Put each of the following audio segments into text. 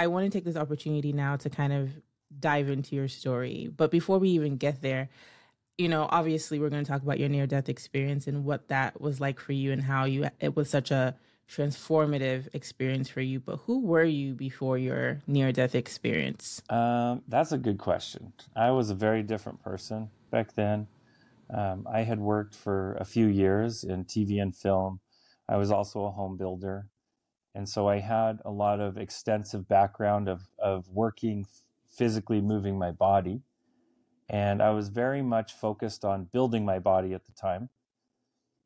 I want to take this opportunity now to kind of dive into your story. But before we even get there, you know, obviously we're going to talk about your near death experience and what that was like for you and how you it was such a transformative experience for you. But who were you before your near death experience? Um, that's a good question. I was a very different person back then. Um, I had worked for a few years in TV and film. I was also a home builder. And so I had a lot of extensive background of, of working physically moving my body. And I was very much focused on building my body at the time.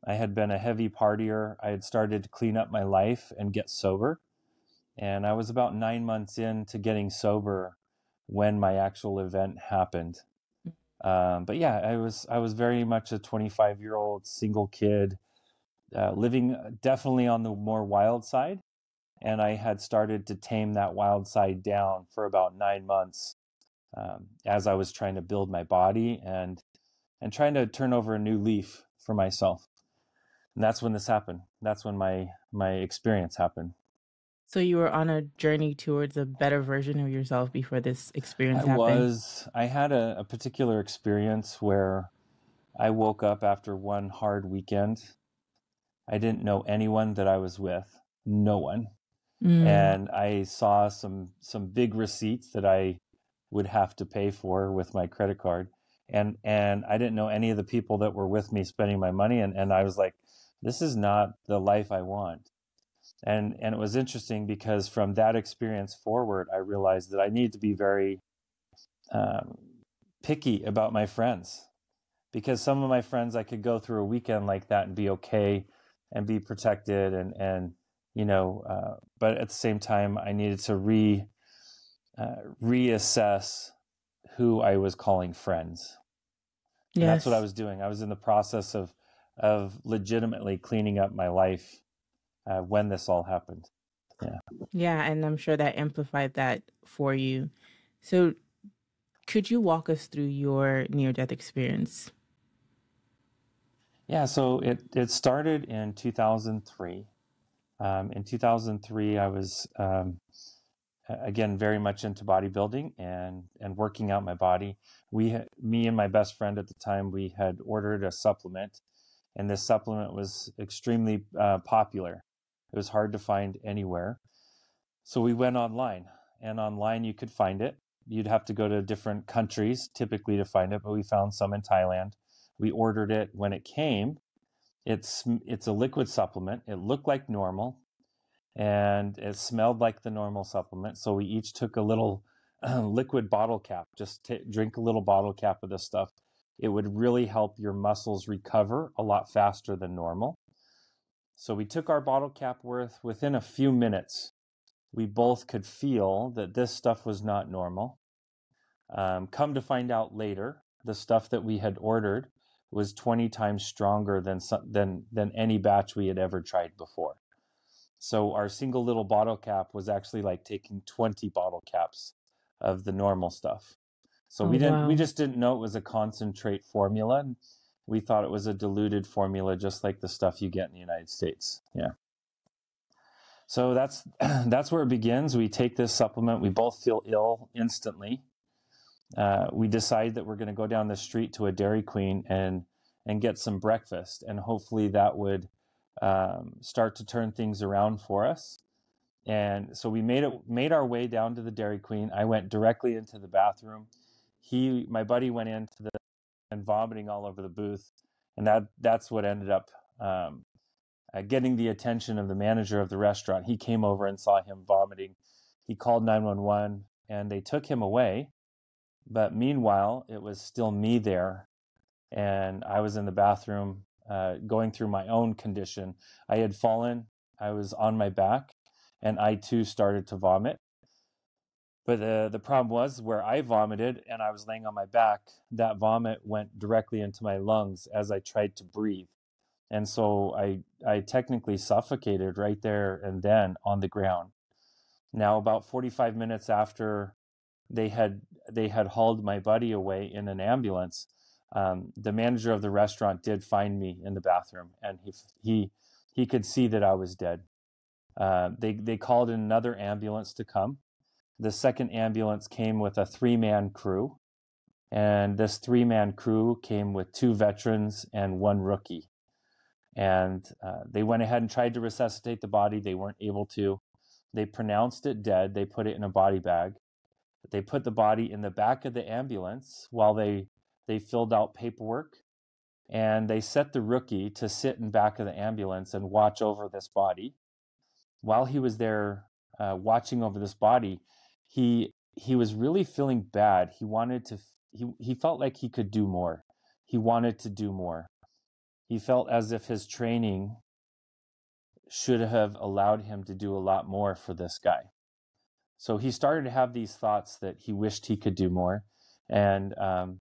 I had been a heavy partier. I had started to clean up my life and get sober. And I was about nine months into getting sober when my actual event happened. Um, but yeah, I was I was very much a 25 year old single kid, uh, living uh, definitely on the more wild side, and I had started to tame that wild side down for about nine months um, as I was trying to build my body and and trying to turn over a new leaf for myself. And that's when this happened. That's when my my experience happened. So you were on a journey towards a better version of yourself before this experience I happened. was. I had a, a particular experience where I woke up after one hard weekend. I didn't know anyone that I was with. No one. Mm. and I saw some some big receipts that I would have to pay for with my credit card, and and I didn't know any of the people that were with me spending my money, and and I was like, this is not the life I want, and and it was interesting because from that experience forward, I realized that I need to be very um, picky about my friends, because some of my friends I could go through a weekend like that and be okay and be protected and and you know, uh, but at the same time, I needed to re uh, reassess who I was calling friends. And yes. that's what I was doing. I was in the process of of legitimately cleaning up my life uh, when this all happened. Yeah. Yeah, and I'm sure that amplified that for you. So, could you walk us through your near death experience? Yeah. So it it started in 2003. Um, in 2003, I was um, again very much into bodybuilding and and working out my body. We, me and my best friend at the time, we had ordered a supplement, and this supplement was extremely uh, popular. It was hard to find anywhere, so we went online, and online you could find it. You'd have to go to different countries typically to find it, but we found some in Thailand. We ordered it when it came it's it's a liquid supplement. It looked like normal, and it smelled like the normal supplement. So we each took a little uh, liquid bottle cap. Just t- drink a little bottle cap of this stuff. It would really help your muscles recover a lot faster than normal. So we took our bottle cap worth within a few minutes. We both could feel that this stuff was not normal. Um, come to find out later, the stuff that we had ordered was 20 times stronger than than than any batch we had ever tried before. So our single little bottle cap was actually like taking 20 bottle caps of the normal stuff. So Oh, we didn't we just didn't know it was a concentrate formula. We thought it was a diluted formula just like the stuff you get in the United States. Yeah. So that's that's where it begins. We take this supplement, we both feel ill instantly uh, we decide that we're going to go down the street to a Dairy Queen and and get some breakfast, and hopefully that would um, start to turn things around for us. And so we made it made our way down to the Dairy Queen. I went directly into the bathroom. He, my buddy, went into the and vomiting all over the booth, and that that's what ended up um, uh, getting the attention of the manager of the restaurant. He came over and saw him vomiting. He called nine one one, and they took him away but meanwhile, it was still me there, and I was in the bathroom uh, going through my own condition. I had fallen, I was on my back, and I too started to vomit. But the, the problem was where I vomited and I was laying on my back, that vomit went directly into my lungs as I tried to breathe. And so I, I technically suffocated right there and then on the ground. Now, about 45 minutes after they had they had hauled my buddy away in an ambulance. Um, the manager of the restaurant did find me in the bathroom, and he he he could see that I was dead. Uh, they they called in another ambulance to come. the second ambulance came with a three man crew. And this three man crew came with two veterans and one rookie. And uh, they went ahead and tried to resuscitate the body. They weren't able to. They pronounced it dead. They put it in a body bag. They put the body in the back of the ambulance while they, they filled out paperwork. And they set the rookie to sit in back of the ambulance and watch over this body. While he was there uh, watching over this body, he he was really feeling bad. He wanted to he he felt like he could do more. He wanted to do more. He felt as if his training should have allowed him to do a lot more for this guy. So he started to have these thoughts that he wished he could do more. And um,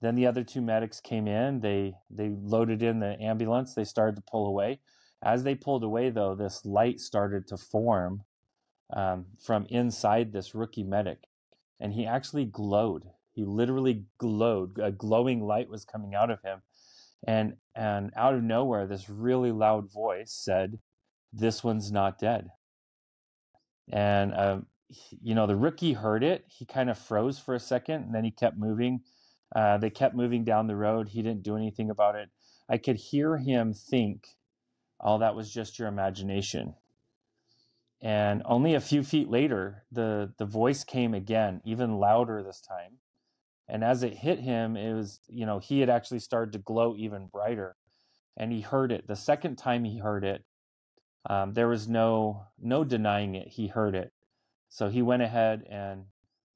then the other two medics came in. They they loaded in the ambulance. They started to pull away. As they pulled away, though, this light started to form um, from inside this rookie medic, and he actually glowed. He literally glowed. A glowing light was coming out of him, and and out of nowhere, this really loud voice said, "This one's not dead." And um, you know, the rookie heard it. He kind of froze for a second, and then he kept moving. Uh, they kept moving down the road. He didn't do anything about it. I could hear him think, "Oh, that was just your imagination." And only a few feet later, the, the voice came again, even louder this time. And as it hit him, it was, you know, he had actually started to glow even brighter. And he heard it. The second time he heard it, um, there was no no denying it. He heard it. So he went ahead and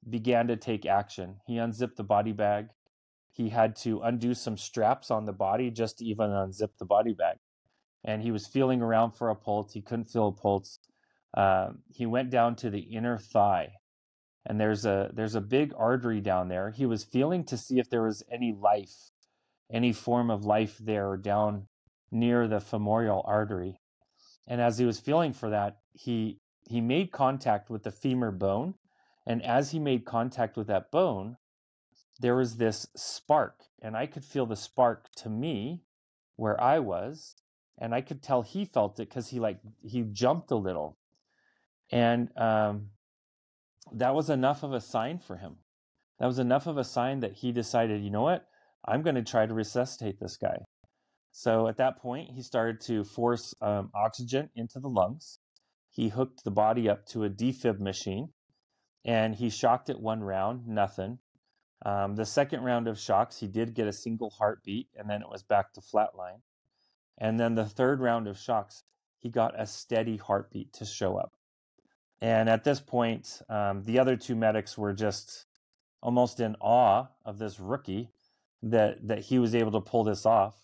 began to take action. He unzipped the body bag. He had to undo some straps on the body just to even unzip the body bag. And he was feeling around for a pulse. He couldn't feel a pulse. Um, he went down to the inner thigh, and there's a there's a big artery down there. He was feeling to see if there was any life, any form of life there down near the femoral artery. And as he was feeling for that, he he made contact with the femur bone, and as he made contact with that bone, there was this spark, and I could feel the spark to me where I was, and I could tell he felt it because he like he jumped a little and um, that was enough of a sign for him. That was enough of a sign that he decided, you know what? I'm going to try to resuscitate this guy. So at that point, he started to force um, oxygen into the lungs. He hooked the body up to a defib machine and he shocked it one round, nothing. Um, the second round of shocks, he did get a single heartbeat and then it was back to flatline. And then the third round of shocks, he got a steady heartbeat to show up. And at this point, um, the other two medics were just almost in awe of this rookie that that he was able to pull this off.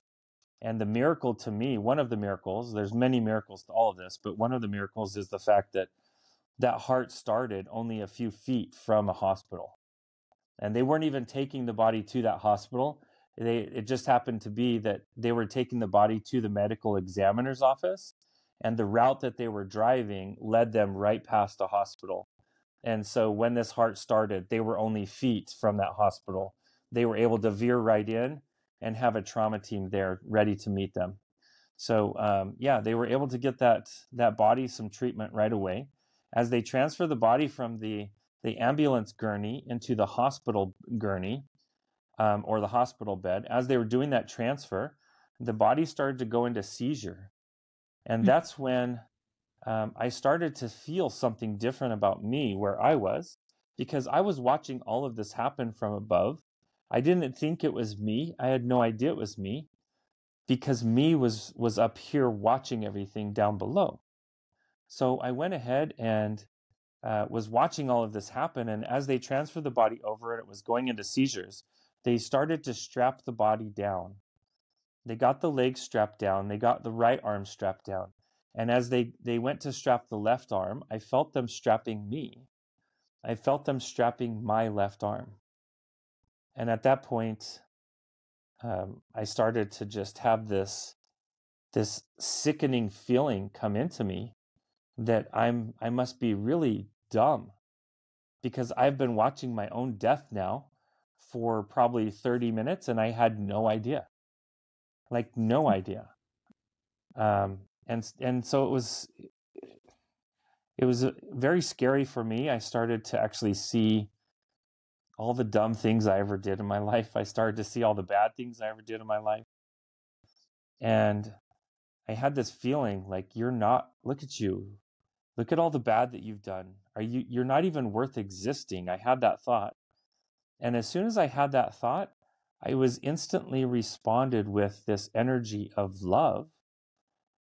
And the miracle to me, one of the miracles, there's many miracles to all of this, but one of the miracles is the fact that that heart started only a few feet from a hospital. And they weren't even taking the body to that hospital. They, it just happened to be that they were taking the body to the medical examiner's office and the route that they were driving led them right past a hospital. And so when this heart started, they were only feet from that hospital. They were able to veer right in and have a trauma team there ready to meet them. So um, yeah, they were able to get that that body some treatment right away. As they transfer the body from the the ambulance gurney into the hospital gurney um, or the hospital bed, as they were doing that transfer, the body started to go into seizure. And mm. that's when um, I started to feel something different about me where I was because I was watching all of this happen from above. I didn't think it was me. I had no idea it was me because me was was up here watching everything down below. So I went ahead and uh, was watching all of this happen. And as they transferred the body over and it was going into seizures, they started to strap the body down they got the legs strapped down. They got the right arm strapped down. And as they, they went to strap the left arm, I felt them strapping me. I felt them strapping my left arm. And at that point, um, I started to just have this this sickening feeling come into me that I'm I must be really dumb because I've been watching my own death now for probably 30 minutes and I had no idea like no idea. Um, and and so it was it was uh, very scary for me. I started to actually see all the dumb things I ever did in my life. I started to see all the bad things I ever did in my life. And I had this feeling like you're not look at you. Look at all the bad that you've done. Are you you're not even worth existing. I had that thought. And as soon as I had that thought, I was instantly responded with this energy of love.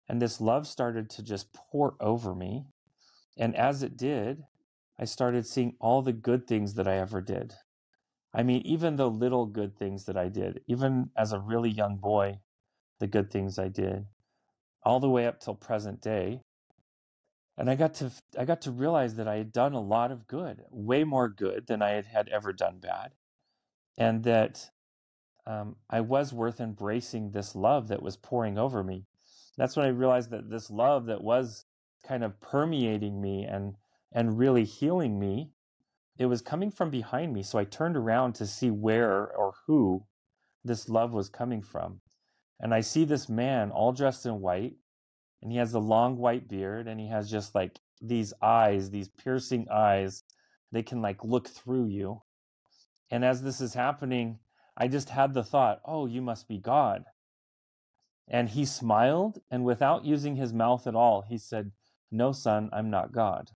And this love started to just pour over me. And as it did, I started seeing all the good things that I ever did. I mean, even the little good things that I did, even as a really young boy, the good things I did, all the way up till present day. And I got to I got to realize that I had done a lot of good, way more good than I had, had ever done bad, and that um, I was worth embracing this love that was pouring over me. That's when I realized that this love that was kind of permeating me and and really healing me, it was coming from behind me. So I turned around to see where or who this love was coming from. And I see this man all dressed in white, and he has a long white beard, and he has just like these eyes, these piercing eyes. They can like look through you. And as this is happening, I just had the thought, oh, you must be God. And he smiled, and without using his mouth at all, he said, No, son, I'm not God.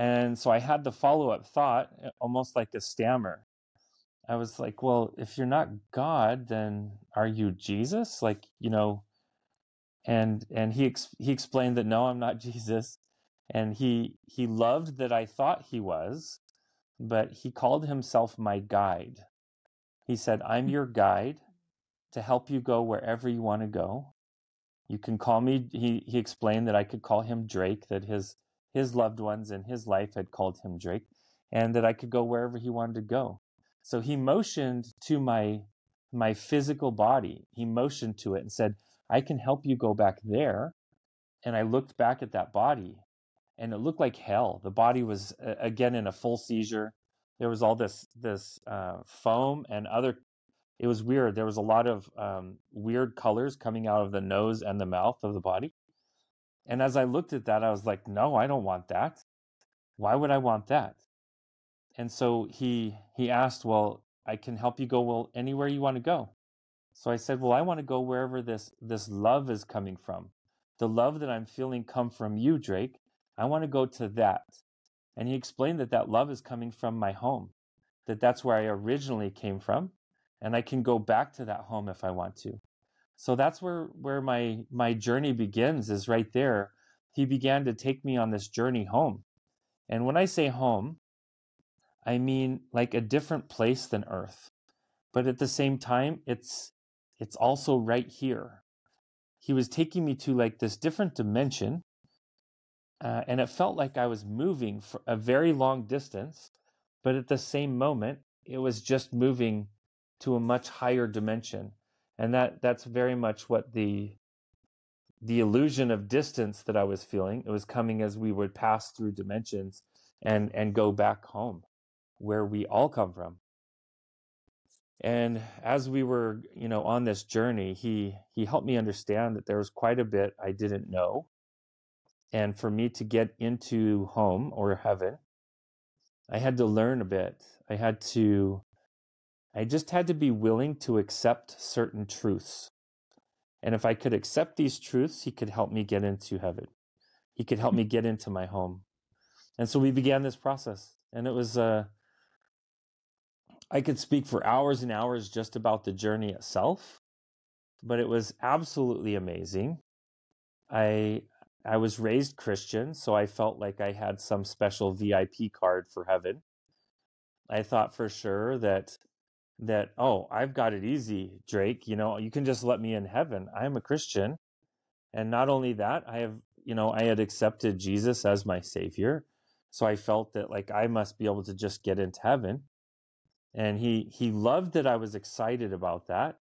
And so I had the follow up thought, eh, almost like a stammer. I was like, Well, if you're not God, then are you Jesus? Like, you know, and and he ex- he explained that no, I'm not Jesus, and he he loved that I thought he was, but he called himself my guide. He said, I'm your guide to help you go wherever you want to go. You can call me, he, he explained that I could call him Drake, that his, his loved ones and his life had called him Drake, and that I could go wherever he wanted to go. So he motioned to my, my physical body, he motioned to it and said, I can help you go back there. And I looked back at that body and it looked like hell. The body was again in a full seizure there was all this this uh, foam and other it was weird there was a lot of um, weird colors coming out of the nose and the mouth of the body and as i looked at that i was like no i don't want that. Why would i want that? And so he he asked well i can help you go well anywhere you want to go. So i said well i want to go wherever this this love is coming from. The love that i'm feeling come from you drake. I want to go to that. And he explained that that love is coming from my home, that that's where I originally came from, and I can go back to that home if I want to. So that's where where my my journey begins is right there. He began to take me on this journey home. And when I say home, I mean like a different place than earth. But at the same time, it's it's also right here. He was taking me to like this different dimension uh, and it felt like I was moving for a very long distance, but at the same moment, it was just moving to a much higher dimension, and that that's very much what the the illusion of distance that I was feeling. It was coming as we would pass through dimensions and and go back home, where we all come from. And as we were, you know, on this journey, he he helped me understand that there was quite a bit I didn't know and for me to get into home or heaven, I had to learn a bit. I had to, I just had to be willing to accept certain truths. And if I could accept these truths, he could help me get into heaven. He could help me get into my home. And so we began this process. And it was, uh, I could speak for hours and hours just about the journey itself, but it was absolutely amazing. I I was raised Christian, so I felt like I had some special VIP card for heaven. I thought for sure that that oh, I've got it easy, Drake, you know, you can just let me in heaven. I am a Christian. And not only that, I have, you know, I had accepted Jesus as my savior. So I felt that like I must be able to just get into heaven. And he he loved that I was excited about that,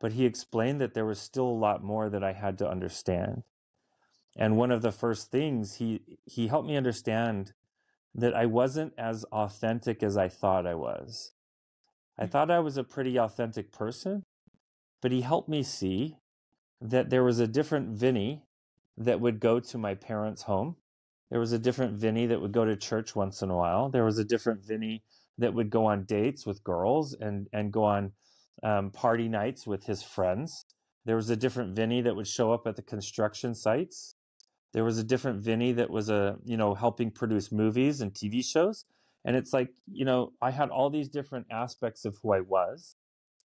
but he explained that there was still a lot more that I had to understand and one of the first things he he helped me understand that I wasn't as authentic as I thought I was. I mm. thought I was a pretty authentic person, but he helped me see that there was a different Vinney that would go to my parents' home There was a different Vinney that would go to church once in a while. There was a different Vinney that would go on dates with girls and, and go on um, party nights with his friends. There was a different Vinney that would show up at the construction sites. There was a different Vinney that was a you know helping produce movies and TV shows. And it's like you know I had all these different aspects of who I was,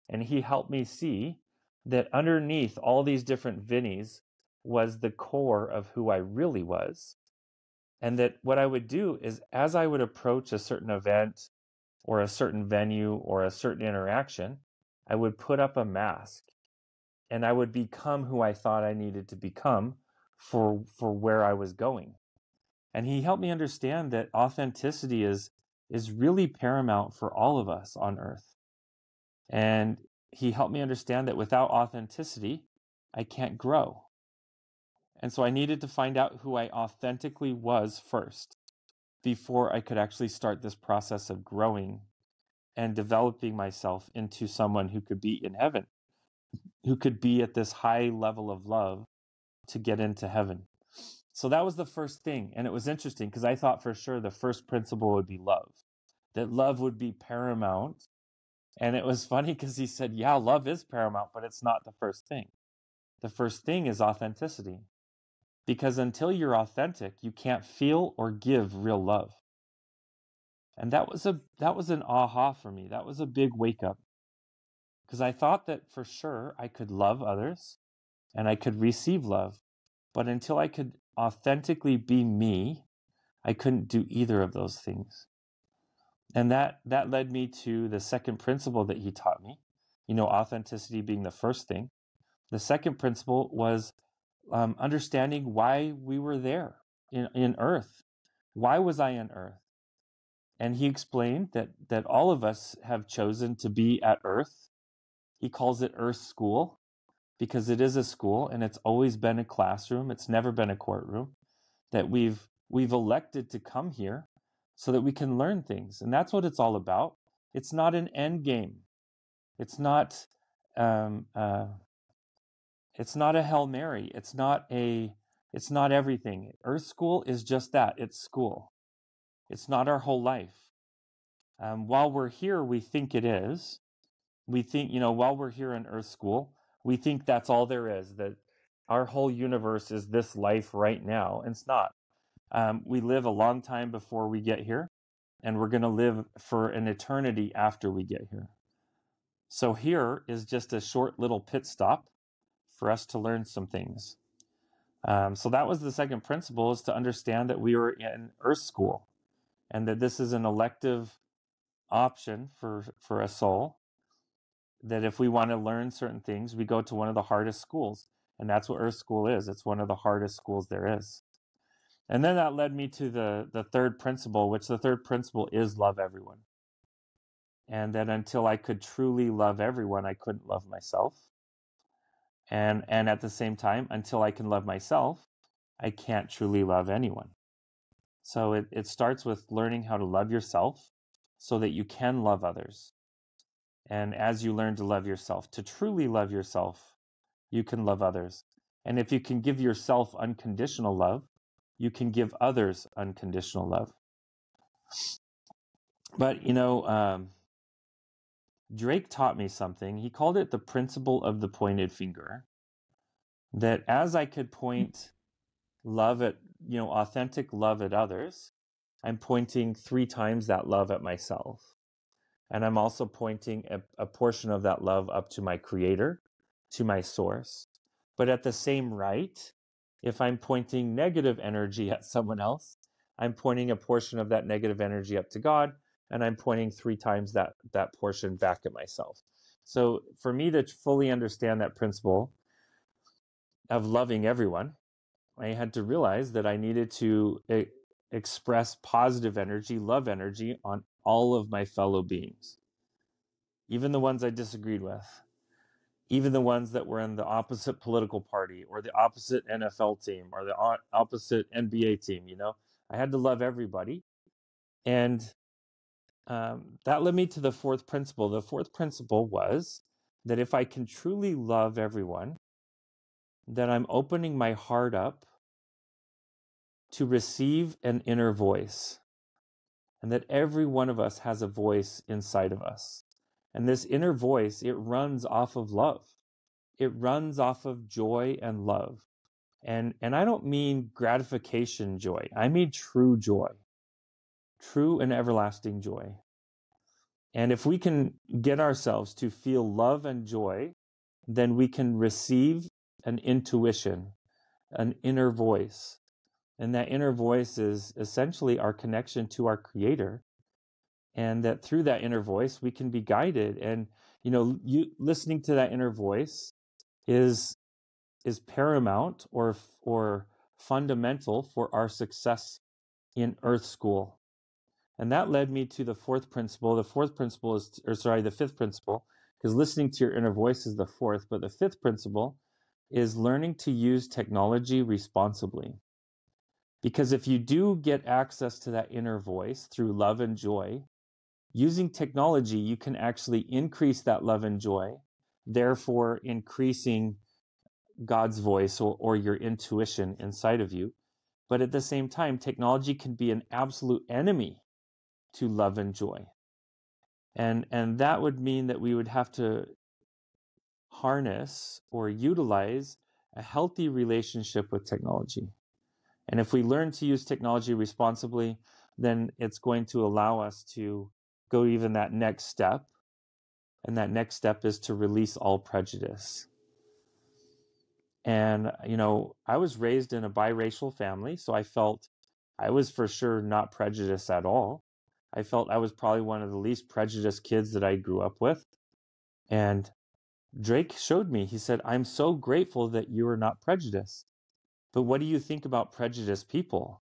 and he helped me see that underneath all these different Vinneys was the core of who I really was. And that what I would do is as I would approach a certain event or a certain venue or a certain interaction, I would put up a mask and I would become who I thought I needed to become for for where I was going. And he helped me understand that authenticity is is really paramount for all of us on earth. And he helped me understand that without authenticity, I can't grow. And so I needed to find out who I authentically was first before I could actually start this process of growing and developing myself into someone who could be in heaven, who could be at this high level of love to get into heaven. So that was the first thing. And it was interesting because I thought for sure the first principle would be love, that love would be paramount. And it was funny because he said, Yeah, love is paramount, but it's not the first thing. The first thing is authenticity. Because until you're authentic, you can't feel or give real love. And that was a that was an aha for me. That was a big wake up. Because I thought that for sure I could love others and I could receive love. But until I could authentically be me, I couldn't do either of those things. And that that led me to the second principle that he taught me. You know, authenticity being the first thing. The second principle was um, understanding why we were there in, in earth. Why was I on earth? And he explained that, that all of us have chosen to be at earth. He calls it Earth School because it is a school and it's always been a classroom. It's never been a courtroom. That we've we've elected to come here so that we can learn things, and that's what it's all about. It's not an end game. It's not um, uh, it's not a Hail Mary. It's not a it's not everything. Earth school is just that. It's school. It's not our whole life. Um, while we're here, we think it is. We think, you know, while we're here in Earth school, we think that's all there is, that our whole universe is this life right now. And it's not. Um, we live a long time before we get here, and we're going to live for an eternity after we get here. So here is just a short little pit stop for us to learn some things. Um, so that was the second principle is to understand that we were in Earth School, and that this is an elective option for for a soul. That if we want to learn certain things, we go to one of the hardest schools, and that's what Earth School is. It's one of the hardest schools there is. And then that led me to the the third principle, which the third principle is love everyone. And that until I could truly love everyone, I couldn't love myself and and at the same time until i can love myself i can't truly love anyone so it, it starts with learning how to love yourself so that you can love others and as you learn to love yourself to truly love yourself you can love others and if you can give yourself unconditional love you can give others unconditional love but you know um, Drake taught me something. He called it the principle of the pointed finger. That as I could point love at, you know, authentic love at others, I'm pointing three times that love at myself. And I'm also pointing a, a portion of that love up to my creator, to my source. But at the same right, if I'm pointing negative energy at someone else, I'm pointing a portion of that negative energy up to God and I'm pointing three times that that portion back at myself. So for me to fully understand that principle of loving everyone, I had to realize that I needed to e- express positive energy, love energy on all of my fellow beings, even the ones I disagreed with, even the ones that were in the opposite political party or the opposite NFL team or the opposite NBA team. You know, I had to love everybody. And um, that led me to the fourth principle. The fourth principle was that if I can truly love everyone, then I'm opening my heart up to receive an inner voice, and that every one of us has a voice inside of us. And this inner voice, it runs off of love. It runs off of joy and love. And, and I don't mean gratification joy. I mean true joy, true and everlasting joy. And if we can get ourselves to feel love and joy, then we can receive an intuition, an inner voice. And that inner voice is essentially our connection to our creator. And that through that inner voice, we can be guided. And, you know, you listening to that inner voice is is paramount or or fundamental for our success in earth school and that led me to the fourth principle the fourth principle is or sorry the fifth principle because listening to your inner voice is the fourth but the fifth principle is learning to use technology responsibly because if you do get access to that inner voice through love and joy using technology you can actually increase that love and joy therefore increasing God's voice or, or your intuition inside of you. But at the same time, technology can be an absolute enemy to love and joy. And, and that would mean that we would have to harness or utilize a healthy relationship with technology. And if we learn to use technology responsibly, then it's going to allow us to go even that next step. And that next step is to release all prejudice. And, you know, I was raised in a biracial family, so I felt I was for sure not prejudiced at all. I felt I was probably one of the least prejudiced kids that I grew up with. And Drake showed me, he said, I'm so grateful that you are not prejudiced. But what do you think about prejudiced people?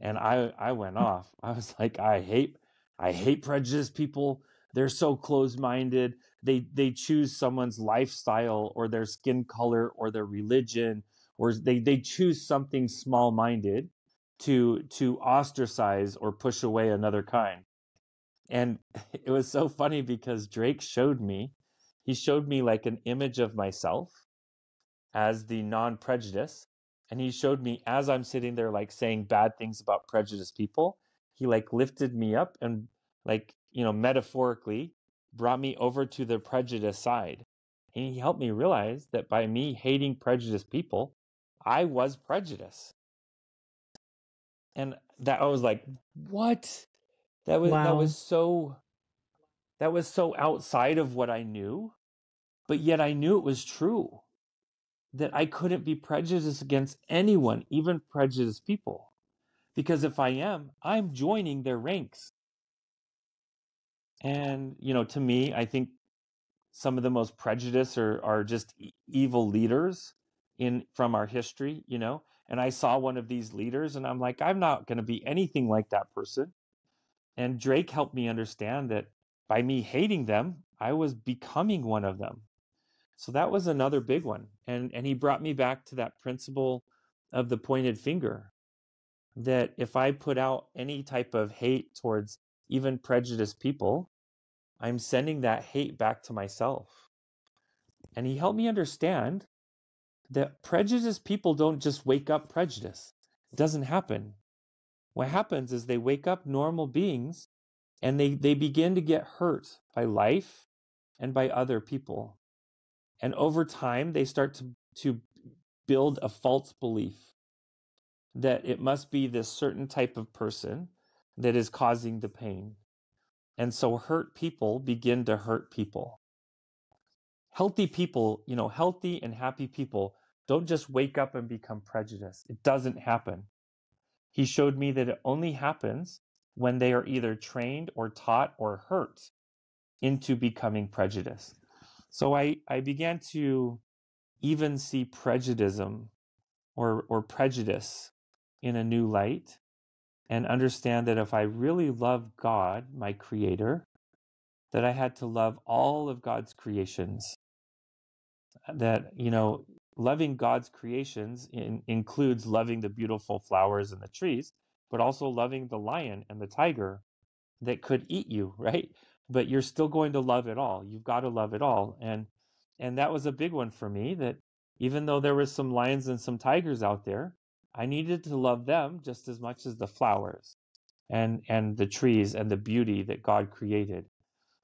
And I, I went hmm. off. I was like, I hate, I hate prejudiced people. They're so close minded they they choose someone's lifestyle or their skin color or their religion or they they choose something small minded to to ostracize or push away another kind and it was so funny because drake showed me he showed me like an image of myself as the non-prejudice and he showed me as i'm sitting there like saying bad things about prejudiced people he like lifted me up and like you know metaphorically brought me over to the prejudice side. And he helped me realize that by me hating prejudiced people, I was prejudiced. And that I was like, what? That was wow. that was so that was so outside of what I knew, but yet I knew it was true. That I couldn't be prejudiced against anyone, even prejudiced people. Because if I am, I'm joining their ranks. And, you know, to me, I think some of the most prejudiced are, are just evil leaders in from our history, you know. And I saw one of these leaders and I'm like, I'm not going to be anything like that person. And Drake helped me understand that by me hating them, I was becoming one of them. So that was another big one. And and he brought me back to that principle of the pointed finger that if I put out any type of hate towards even prejudiced people, I'm sending that hate back to myself. And he helped me understand that prejudiced people don't just wake up prejudice. It doesn't happen. What happens is they wake up normal beings and they, they begin to get hurt by life and by other people. And over time, they start to, to build a false belief that it must be this certain type of person that is causing the pain. And so hurt people begin to hurt people. Healthy people, you know, healthy and happy people don't just wake up and become prejudiced. It doesn't happen. He showed me that it only happens when they are either trained or taught or hurt into becoming prejudiced. So I, I began to even see prejudice or, or prejudice in a new light and understand that if I really love God, my creator, that I had to love all of God's creations. Uh, that, you know, loving God's creations in, includes loving the beautiful flowers and the trees, but also loving the lion and the tiger that could eat you, right? But you're still going to love it all. You've got to love it all. And and that was a big one for me that even though there was some lions and some tigers out there, I needed to love them just as much as the flowers and and the trees and the beauty that God created.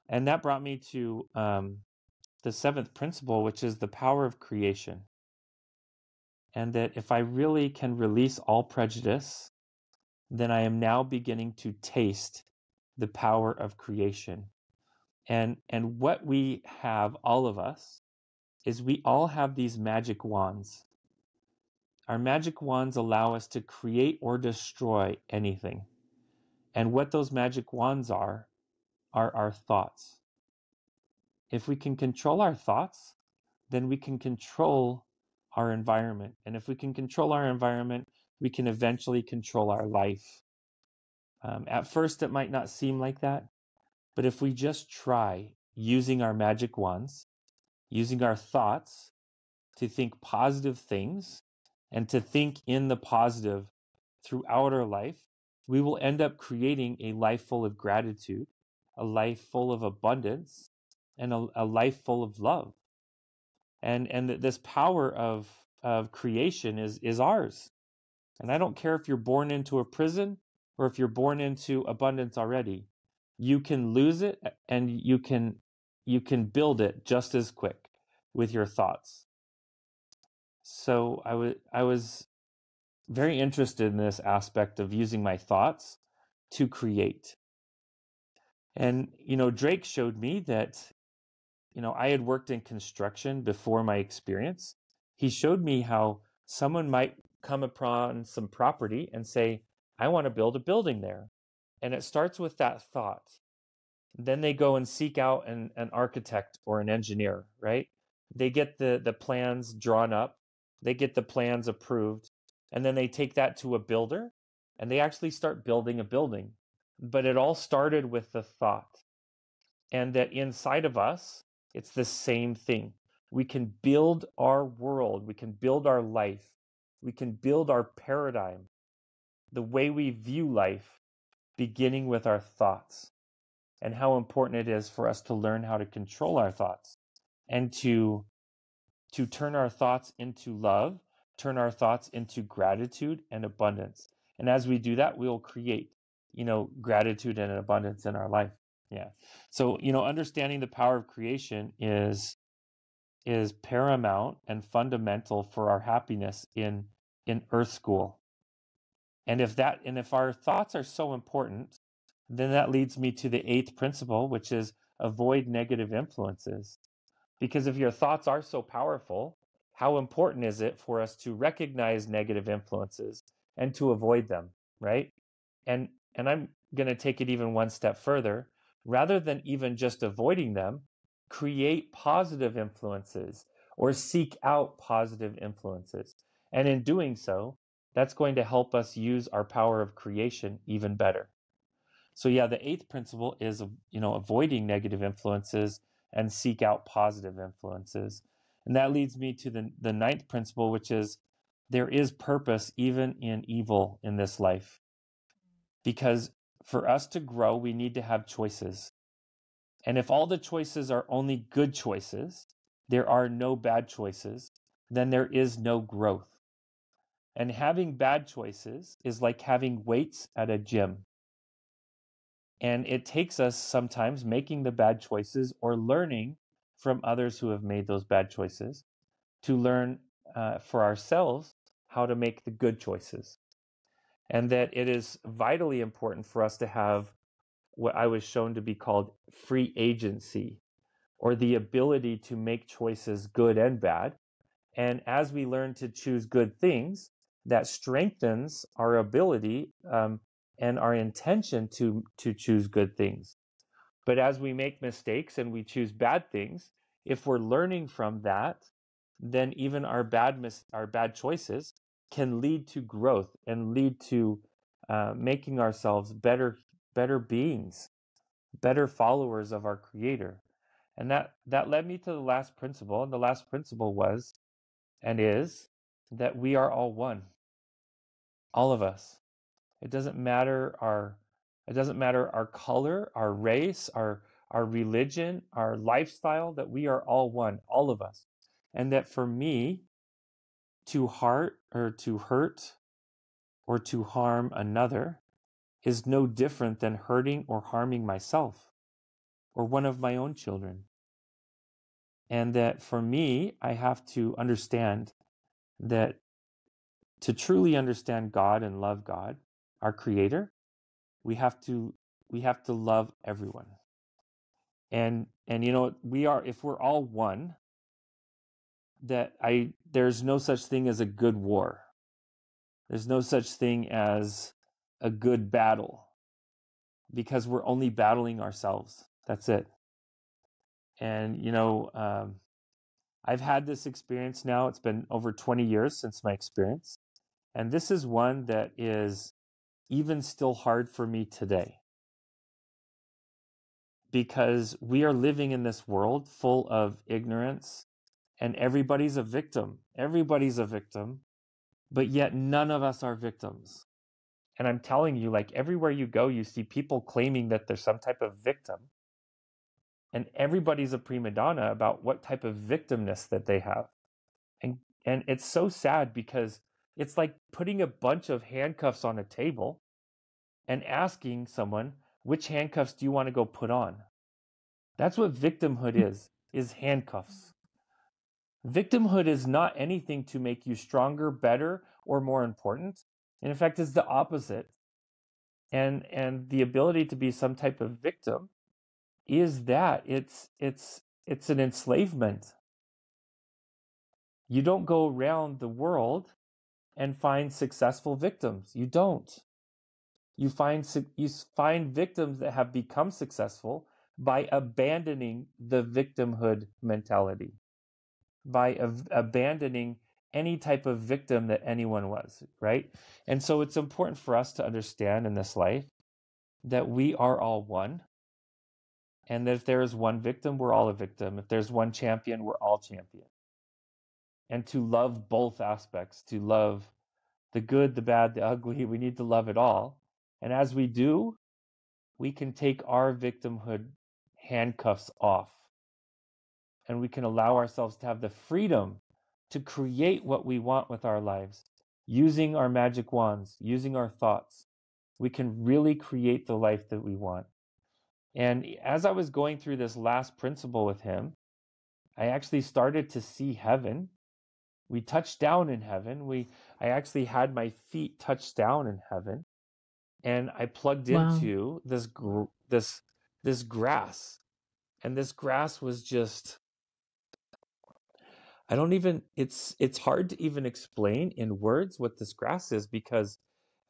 And that brought me to um, the seventh principle, which is the power of creation. And that if I really can release all prejudice, then I am now beginning to taste the power of creation. And and what we have, all of us, is we all have these magic wands. Our magic wands allow us to create or destroy anything. And what those magic wands are, are our thoughts. If we can control our thoughts, then we can control our environment. And if we can control our environment, we can eventually control our life. Um, at first, it might not seem like that, but if we just try using our magic wands, using our thoughts to think positive things and to think in the positive throughout our life, we will end up creating a life full of gratitude, a life full of abundance, and a, a life full of love. And and this power of of creation is is ours. And I don't care if you're born into a prison or if you're born into abundance already. You can lose it and you can you can build it just as quick with your thoughts. So I was I was very interested in this aspect of using my thoughts to create. And you know, Drake showed me that you know, I had worked in construction before my experience. He showed me how someone might come upon some property and say, I want to build a building there. And it starts with that thought. Then they go and seek out an, an architect or an engineer, right? They get the, the plans drawn up, they get the plans approved, and then they take that to a builder and they actually start building a building. But it all started with the thought. And that inside of us, it's the same thing. We can build our world, we can build our life, we can build our paradigm the way we view life, beginning with our thoughts, and how important it is for us to learn how to control our thoughts and to to turn our thoughts into love, turn our thoughts into gratitude and abundance. And as we do that, we'll create, you know, gratitude and abundance in our life. Yeah. So, you know, understanding the power of creation is is paramount and fundamental for our happiness in in earth school and if that and if our thoughts are so important, then that leads me to the eighth principle, which is avoid negative influences. Because if your thoughts are so powerful, how important is it for us to recognize negative influences and to avoid them, right? And and I'm going to take it even one step further. Rather than even just avoiding them, create positive influences or seek out positive influences. And in doing so, that's going to help us use our power of creation even better. So yeah, the eighth principle is you know avoiding negative influences and seek out positive influences. And that leads me to the, the ninth principle, which is there is purpose even in evil in this life. Because for us to grow, we need to have choices. And if all the choices are only good choices, there are no bad choices, then there is no growth. And having bad choices is like having weights at a gym. And it takes us sometimes making the bad choices or learning from others who have made those bad choices to learn uh, for ourselves how to make the good choices. And that it is vitally important for us to have what I was shown to be called free agency or the ability to make choices good and bad. And as we learn to choose good things, that strengthens our ability um, and our intention to to choose good things. But as we make mistakes and we choose bad things, if we're learning from that, then even our bad mis- our bad choices can lead to growth and lead to uh, making ourselves better better beings, better followers of our Creator. And that that led me to the last principle, and the last principle was and is that we are all one. All of us. It doesn't matter our it doesn't matter our color, our race, our our religion, our lifestyle, that we are all one, all of us. And that for me to heart or to hurt or to harm another is no different than hurting or harming myself or one of my own children. And that for me, I have to understand that to truly understand God and love God, our creator, we have to we have to love everyone. And and you know, we are if we're all one, that I there's no such thing as a good war. There's no such thing as a good battle because we're only battling ourselves. That's it. And, you know, um, I've had this experience now. It's been over 20 years since my experience. And this is one that is even still hard for me today because we are living in this world full of ignorance and everybody's a victim. Everybody's a victim, but yet none of us are victims. And I'm telling you, like everywhere you go, you see people claiming that they're some type of victim. And everybody's a prima donna about what type of victimness that they have. And and it's so sad because it's like putting a bunch of handcuffs on a table and asking someone, which handcuffs do you want to go put on? That's what victimhood mm. is, is handcuffs. Victimhood is not anything to make you stronger, better, or more important. And in fact, it's the opposite. And and the ability to be some type of victim is that it's it's it's an enslavement. You don't go around the world and find successful victims. You don't. You find you find victims that have become successful by abandoning the victimhood mentality, by abandoning any type of victim that anyone was, right? And so it's important for us to understand in this life that we are all one. And that if there is one victim, we're all a victim. If there's one champion, we're all champion. And to love both aspects, to love the good, the bad, the ugly, we need to love it all. And as we do, we can take our victimhood handcuffs off. And we can allow ourselves to have the freedom to create what we want with our lives using our magic wands, using our thoughts. We can really create the life that we want. And as I was going through this last principle with him, I actually started to see heaven. We touched down in heaven. We I actually had my feet touched down in heaven and I plugged wow. into this gr- this this grass, and this grass was just I don't even it's it's hard to even explain in words what this grass is because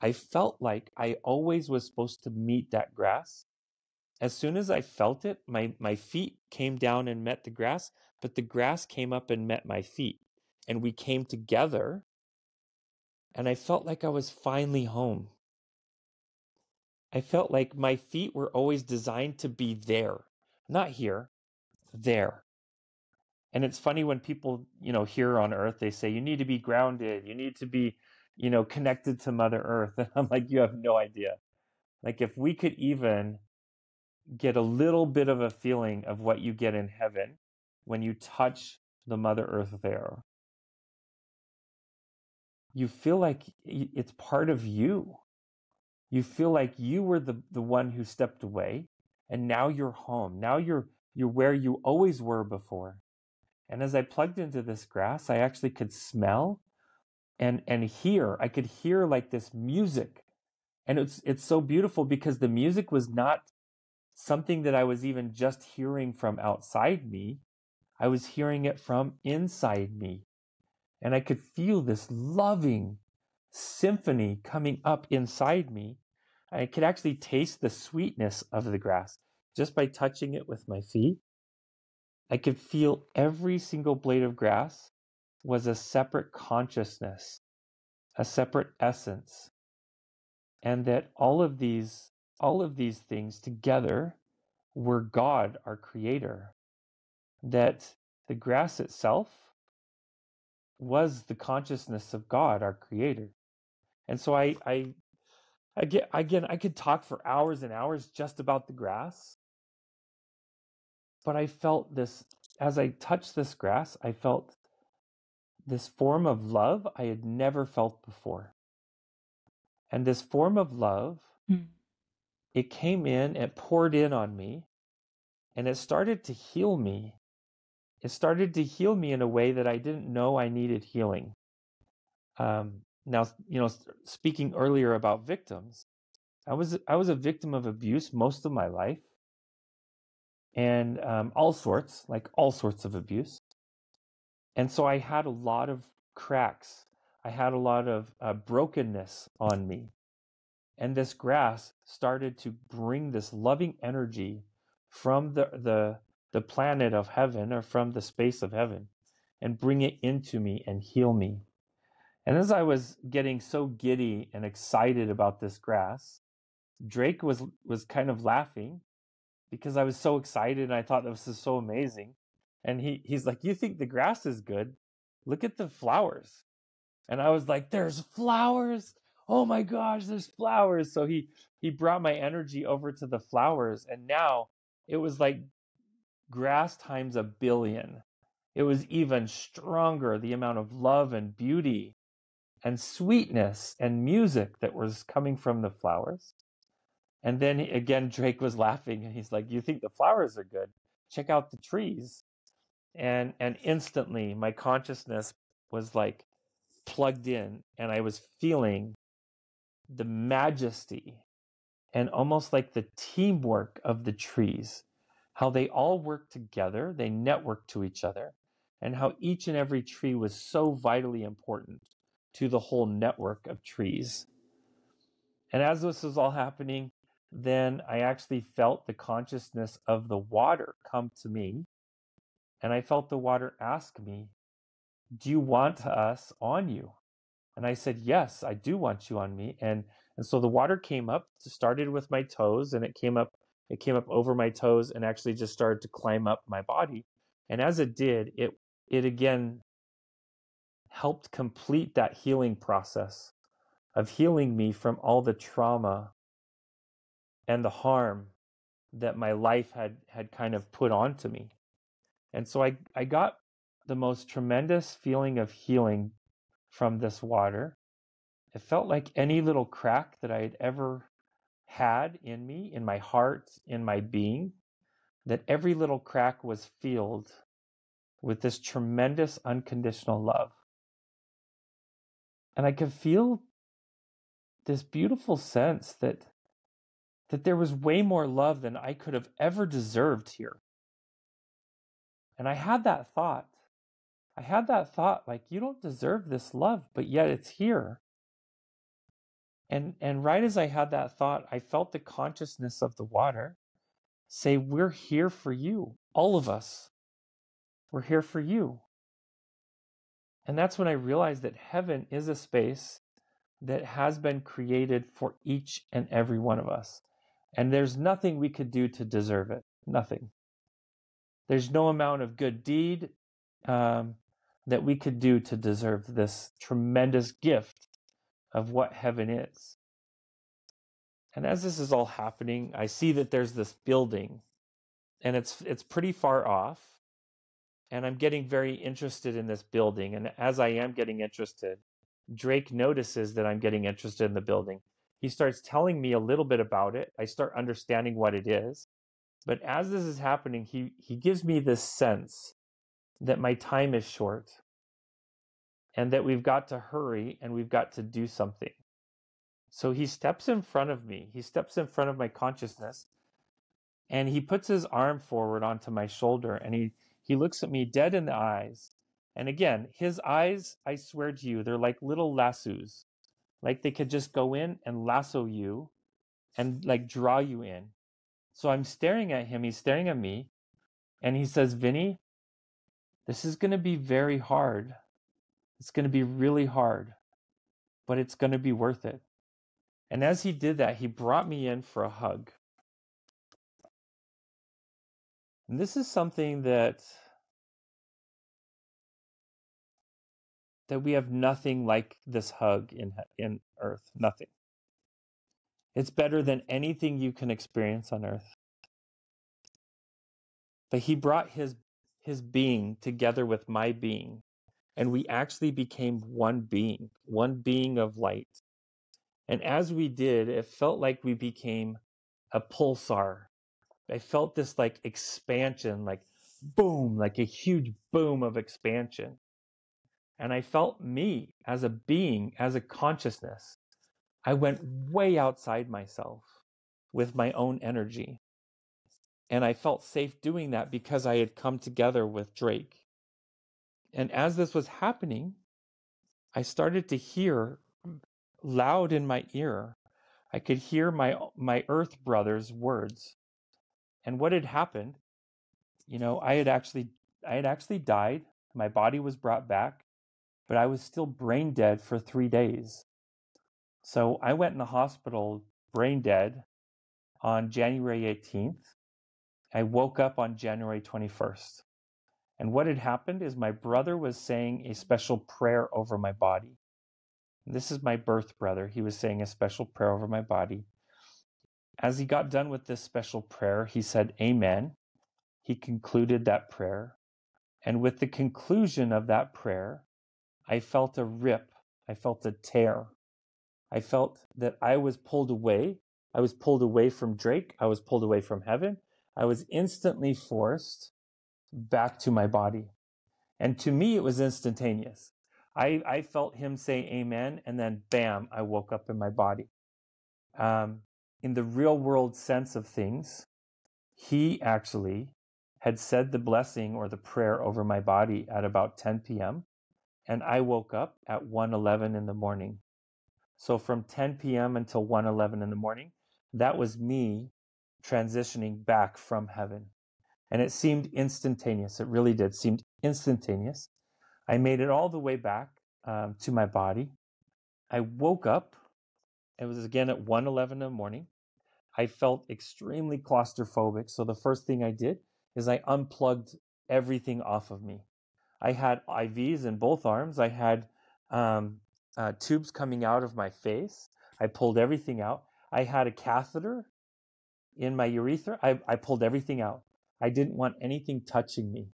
I felt like I always was supposed to meet that grass. As soon as I felt it, my my feet came down and met the grass, but the grass came up and met my feet and we came together and I felt like I was finally home. I felt like my feet were always designed to be there, not here, there. And it's funny when people, you know, here on earth, they say, you need to be grounded, you need to be, you know, connected to Mother Earth. And I'm like, you have no idea. Like, if we could even get a little bit of a feeling of what you get in heaven when you touch the Mother Earth there, you feel like it's part of you. You feel like you were the, the one who stepped away and now you're home. Now you're you're where you always were before. And as I plugged into this grass, I actually could smell and and hear. I could hear like this music. And it's it's so beautiful because the music was not something that I was even just hearing from outside me. I was hearing it from inside me. And I could feel this loving symphony coming up inside me I could actually taste the sweetness of the grass just by touching it with my feet. I could feel every single blade of grass was a separate consciousness, a separate essence. And that all of these all of these things together were God, our creator. That the grass itself was the consciousness of God, our creator. And so I, I Again, again, I could talk for hours and hours just about the grass, but I felt this as I touched this grass. I felt this form of love I had never felt before. And this form of love, Mm. it came in, it poured in on me, and it started to heal me. It started to heal me in a way that I didn't know I needed healing. Um, now, you know, speaking earlier about victims, I was I was a victim of abuse most of my life, and um, all sorts, like all sorts of abuse. And so I had a lot of cracks. I had a lot of uh, brokenness on me. And this grass started to bring this loving energy from the, the, the planet of heaven or from the space of heaven and bring it into me and heal me. And as I was getting so giddy and excited about this grass, Drake was was kind of laughing because I was so excited and I thought this is so amazing. And he he's like, "You think the grass is good? Look at the flowers." And I was like, "There's flowers! Oh my gosh, there's flowers!" So he he brought my energy over to the flowers, and now it was like grass times a billion. It was even stronger the amount of love and beauty and sweetness and music that was coming from the flowers. And then again, Drake was laughing and he's like, You think the flowers are good? Check out the trees. And and instantly my consciousness was like plugged in and I was feeling the majesty and almost like the teamwork of the trees, how they all worked together, they networked to each other, and how each and every tree was so vitally important to the whole network of trees. And as this was all happening, then I actually felt the consciousness of the water come to me. And I felt the water ask me, Do you want us on you? And I said, Yes, I do want you on me. And and so the water came up, started with my toes, and it came up, it came up over my toes and actually just started to climb up my body. And as it did, it it again helped complete that healing process of healing me from all the trauma and the harm that my life had had kind of put onto me. And so I I got the most tremendous feeling of healing from this water. It felt like any little crack that I had ever had in me, in my heart, in my being, that every little crack was filled with this tremendous unconditional love. And I could feel this beautiful sense that that there was way more love than I could have ever deserved here. And I had that thought. I had that thought like you don't deserve this love, but yet it's here. And and right as I had that thought, I felt the consciousness of the water say we're here for you, all of us. We're here for you. And that's when I realized that heaven is a space that has been created for each and every one of us. And there's nothing we could do to deserve it. Nothing. There's no amount of good deed um, that we could do to deserve this tremendous gift of what heaven is. And as this is all happening, I see that there's this building, and it's it's pretty far off. And I'm getting very interested in this building. And as I am getting interested, Drake notices that I'm getting interested in the building. He starts telling me a little bit about it. I start understanding what it is. But as this is happening, he, he gives me this sense that my time is short and that we've got to hurry and we've got to do something. So he steps in front of me. He steps in front of my consciousness and he puts his arm forward onto my shoulder and he, he looks at me dead in the eyes and again, his eyes, I swear to you, they're like little lassos. Like they could just go in and lasso you and like draw you in. So I'm staring at him, he's staring at me, and he says, Vinney, this is going to be very hard. It's going to be really hard, but it's going to be worth it. And as he did that, he brought me in for a hug. And this is something that that we have nothing like this hug in in earth nothing it's better than anything you can experience on earth but he brought his his being together with my being and we actually became one being one being of light And as we did, it felt like we became a pulsar. I felt this like expansion, like boom, like a huge boom of expansion. And I felt me as a being, as a consciousness. I went way outside myself with my own energy. And I felt safe doing that because I had come together with Drake. And as this was happening, I started to hear loud in my ear. I could hear my my earth brother's words. And what had happened, you know, I had actually I had actually died. My body was brought back, but I was still brain dead for 3 days. So I went in the hospital brain dead on January 18th I woke up on January 21st. And what had happened is my brother was saying a special prayer over my body. This is my birth brother. He was saying a special prayer over my body. As he got done with this special prayer, he said, Amen. He concluded that prayer. And with the conclusion of that prayer, I felt a rip. I felt a tear. I felt that I was pulled away. I was pulled away from Drake. I was pulled away from heaven. I was instantly forced back to my body. And to me, it was instantaneous. I, I felt him say amen, and then bam, I woke up in my body. Um, in the real world sense of things, he actually had said the blessing or the prayer over my body at about 10 p.m. and I woke up at 1:11 in the morning. So from 10 p.m. until 1:11 in the morning, that was me transitioning back from heaven. And it seemed instantaneous. It really did. seemed instantaneous. I made it all the way back um, to my body. I woke up. It was again at 1:11 in the morning. I felt extremely claustrophobic. So the first thing I did is I unplugged everything off of me. I had IVs in both arms. I had um, uh, tubes coming out of my face. I pulled everything out. I had a catheter in my urethra, I, I pulled everything out. I didn't want anything touching me.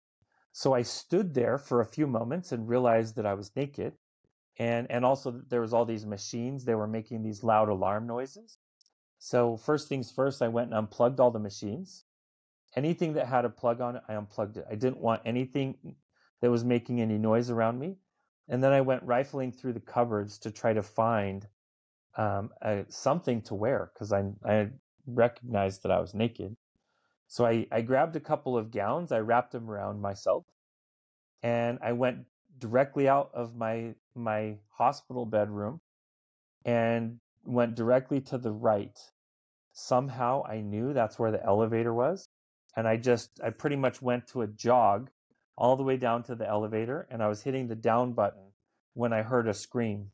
So I stood there for a few moments and realized that I was naked. And, and also there was all these machines. They were making these loud alarm noises. So first things first, I went and unplugged all the machines. Anything that had a plug on it, I unplugged it. I didn't want anything that was making any noise around me. And then I went rifling through the cupboards to try to find um, a, something to wear because I, I recognized that I was naked. So I, I grabbed a couple of gowns, I wrapped them around myself, and I went directly out of my my hospital bedroom and went directly to the right. Somehow I knew that's where the elevator was. And I just I pretty much went to a jog all the way down to the elevator and I was hitting the down button when I heard a scream.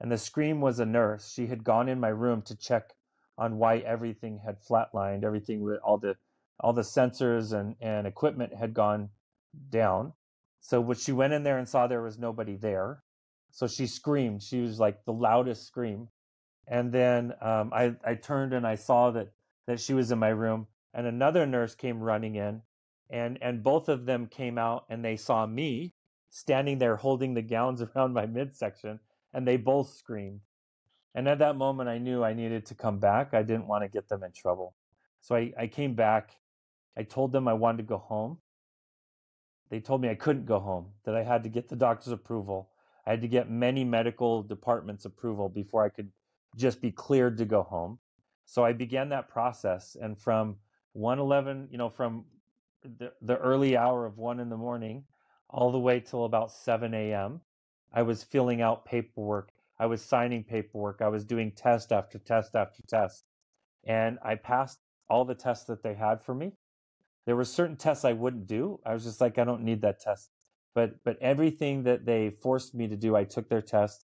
And the scream was a nurse. She had gone in my room to check on why everything had flatlined, everything with all the all the sensors and, and equipment had gone down. So when she went in there and saw there was nobody there, so she screamed. She was like the loudest scream. And then um, I, I turned and I saw that that she was in my room, and another nurse came running in, and and both of them came out and they saw me standing there holding the gowns around my midsection, and they both screamed. And at that moment, I knew I needed to come back. I didn't want to get them in trouble. So I, I came back. I told them I wanted to go home. They told me I couldn't go home, that I had to get the doctor's approval. I had to get many medical departments' approval before I could just be cleared to go home. So I began that process. And from 111, you know, from the, the early hour of one in the morning all the way till about 7 a.m., I was filling out paperwork I was signing paperwork. I was doing test after test after test. And I passed all the tests that they had for me. There were certain tests I wouldn't do. I was just like, I don't need that test. But but everything that they forced me to do, I took their test.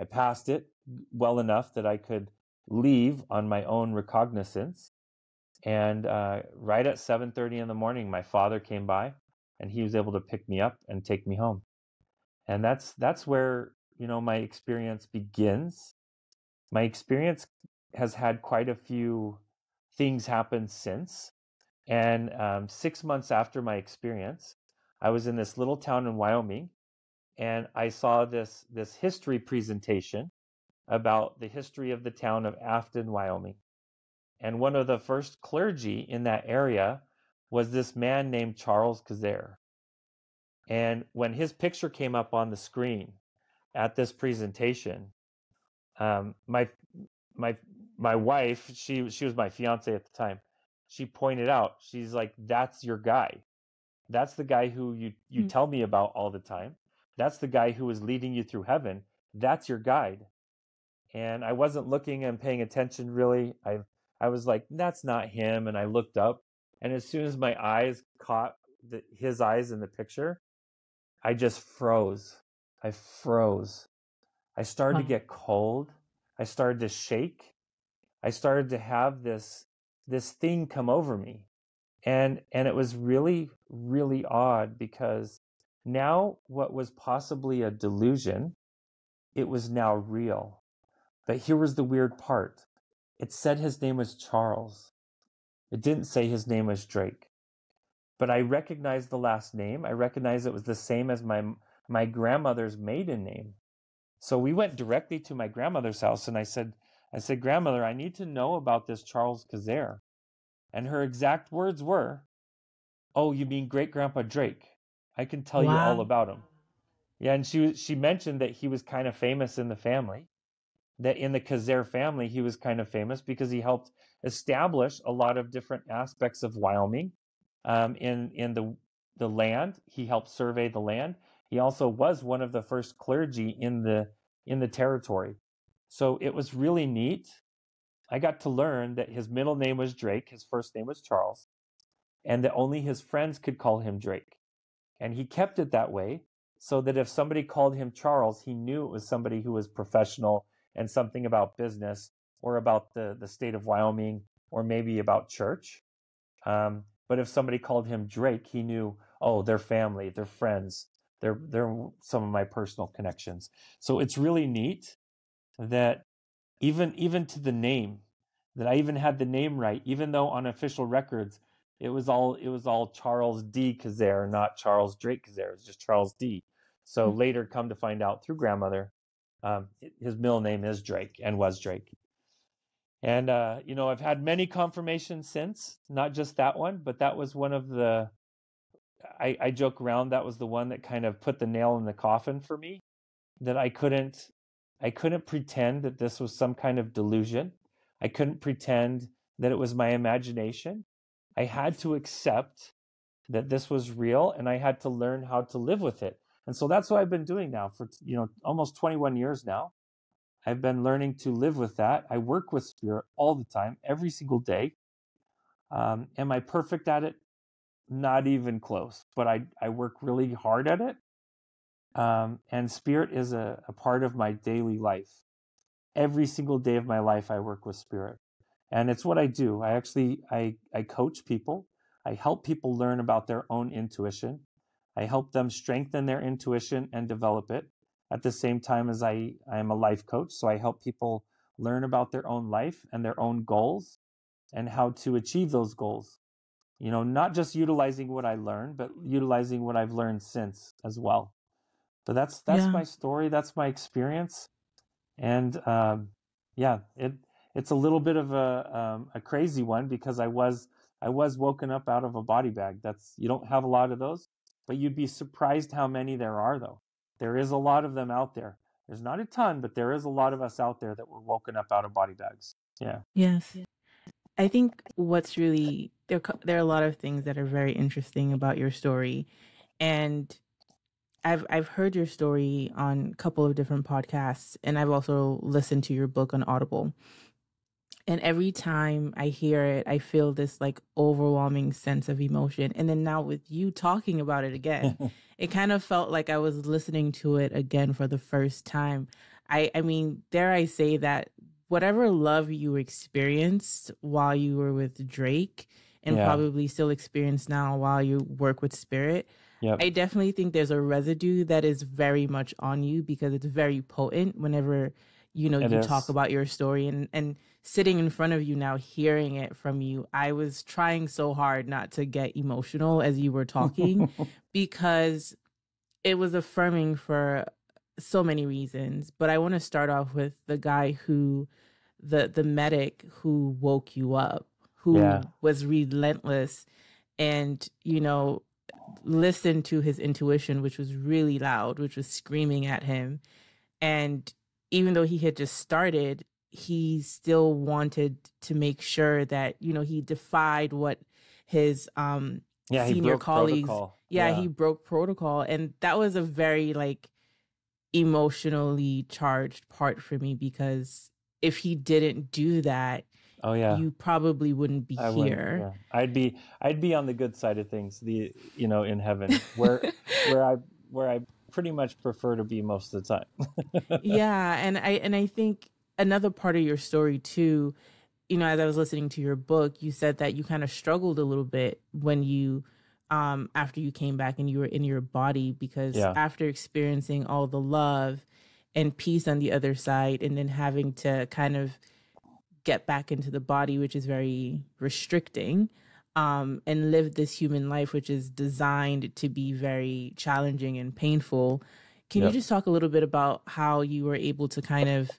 I passed it well enough that I could leave on my own recognizance. And uh, right at 7:30 in the morning, my father came by, and he was able to pick me up and take me home. And that's that's where you know my experience begins my experience has had quite a few things happen since and um, six months after my experience i was in this little town in wyoming and i saw this this history presentation about the history of the town of Afton, Wyoming. And one of the first clergy in that area was this man named Charles Kazare. And when his picture came up on the screen at this presentation, um, my my my wife, she she was my fiance at the time. She pointed out, she's like, "That's your guy. That's the guy who you you mm-hmm. tell me about all the time. That's the guy who is leading you through heaven. That's your guide." And I wasn't looking and paying attention really. I I was like, "That's not him." And I looked up, and as soon as my eyes caught the, his eyes in the picture, I just froze. I froze. I started huh. to get cold. I started to shake. I started to have this this thing come over me. And and it was really really odd because now what was possibly a delusion, it was now real. But here was the weird part. It said his name was Charles. It didn't say his name was Drake. But I recognized the last name. I recognized it was the same as my my grandmother's maiden name. So we went directly to my grandmother's house and I said, I said, Grandmother, I need to know about this Charles Kazare. And her exact words were, Oh, you mean great grandpa Drake? I can tell wow. you all about him. Yeah, and she she mentioned that he was kind of famous in the family. That in the Kazare family, he was kind of famous because he helped establish a lot of different aspects of Wyoming. Um, in in the the land, he helped survey the land. He also was one of the first clergy in the in the territory. So it was really neat. I got to learn that his middle name was Drake, his first name was Charles, and that only his friends could call him Drake. And he kept it that way so that if somebody called him Charles, he knew it was somebody who was professional and something about business or about the, the state of Wyoming or maybe about church. Um, but if somebody called him Drake, he knew, oh, they're family, they're friends, they're they're some of my personal connections. So it's really neat that even even to the name that I even had the name right, even though on official records it was all it was all Charles D. Kazare, not Charles Drake Kazare. was just Charles D. So mm-hmm. later, come to find out through grandmother, um, his middle name is Drake and was Drake. And uh, you know, I've had many confirmations since, not just that one, but that was one of the. I, I joke around that was the one that kind of put the nail in the coffin for me. That I couldn't I couldn't pretend that this was some kind of delusion. I couldn't pretend that it was my imagination. I had to accept that this was real and I had to learn how to live with it. And so that's what I've been doing now for you know almost 21 years now. I've been learning to live with that. I work with spirit all the time, every single day. Um, am I perfect at it? Not even close, but I, I work really hard at it. Um, and spirit is a, a part of my daily life. Every single day of my life, I work with spirit. And it's what I do. I actually, I, I coach people. I help people learn about their own intuition. I help them strengthen their intuition and develop it at the same time as I, I am a life coach. So I help people learn about their own life and their own goals and how to achieve those goals. You know, not just utilizing what I learned, but utilizing what I've learned since as well. So that's that's yeah. my story. That's my experience, and um, yeah, it it's a little bit of a um, a crazy one because I was I was woken up out of a body bag. That's you don't have a lot of those, but you'd be surprised how many there are. Though there is a lot of them out there. There's not a ton, but there is a lot of us out there that were woken up out of body bags. Yeah. Yes. I think what's really there there are a lot of things that are very interesting about your story, and I've I've heard your story on a couple of different podcasts, and I've also listened to your book on Audible. And every time I hear it, I feel this like overwhelming sense of emotion. And then now with you talking about it again, it kind of felt like I was listening to it again for the first time. I I mean, dare I say that whatever love you experienced while you were with Drake and yeah. probably still experience now while you work with Spirit, Yep. I definitely think there's a residue that is very much on you because it's very potent whenever you know it you is. talk about your story and and sitting in front of you now hearing it from you I was trying so hard not to get emotional as you were talking because it was affirming for so many reasons, but I want to start off with the guy who the the medic who woke you up, who yeah. was relentless and, you know, listened to his intuition which was really loud, which was screaming at him. And even though he had just started, he still wanted to make sure that, you know, he defied what his um yeah, senior colleagues yeah, yeah, he broke protocol. And that was a very like emotionally charged part for me because if he didn't do that, oh yeah, you probably wouldn't be I here. Yeah. I'd be I'd be on the good side of things, the you know, in heaven where where I where I pretty much prefer to be most of the time. yeah, and I and I think another part of your story too, you know, as I was listening to your book, you said that you kind of struggled a little bit when you um after you came back and you were in your body because yeah. after experiencing all the love and peace on the other side and then having to kind of get back into the body which is very restricting um and live this human life which is designed to be very challenging and painful can yep. you just talk a little bit about how you were able to kind of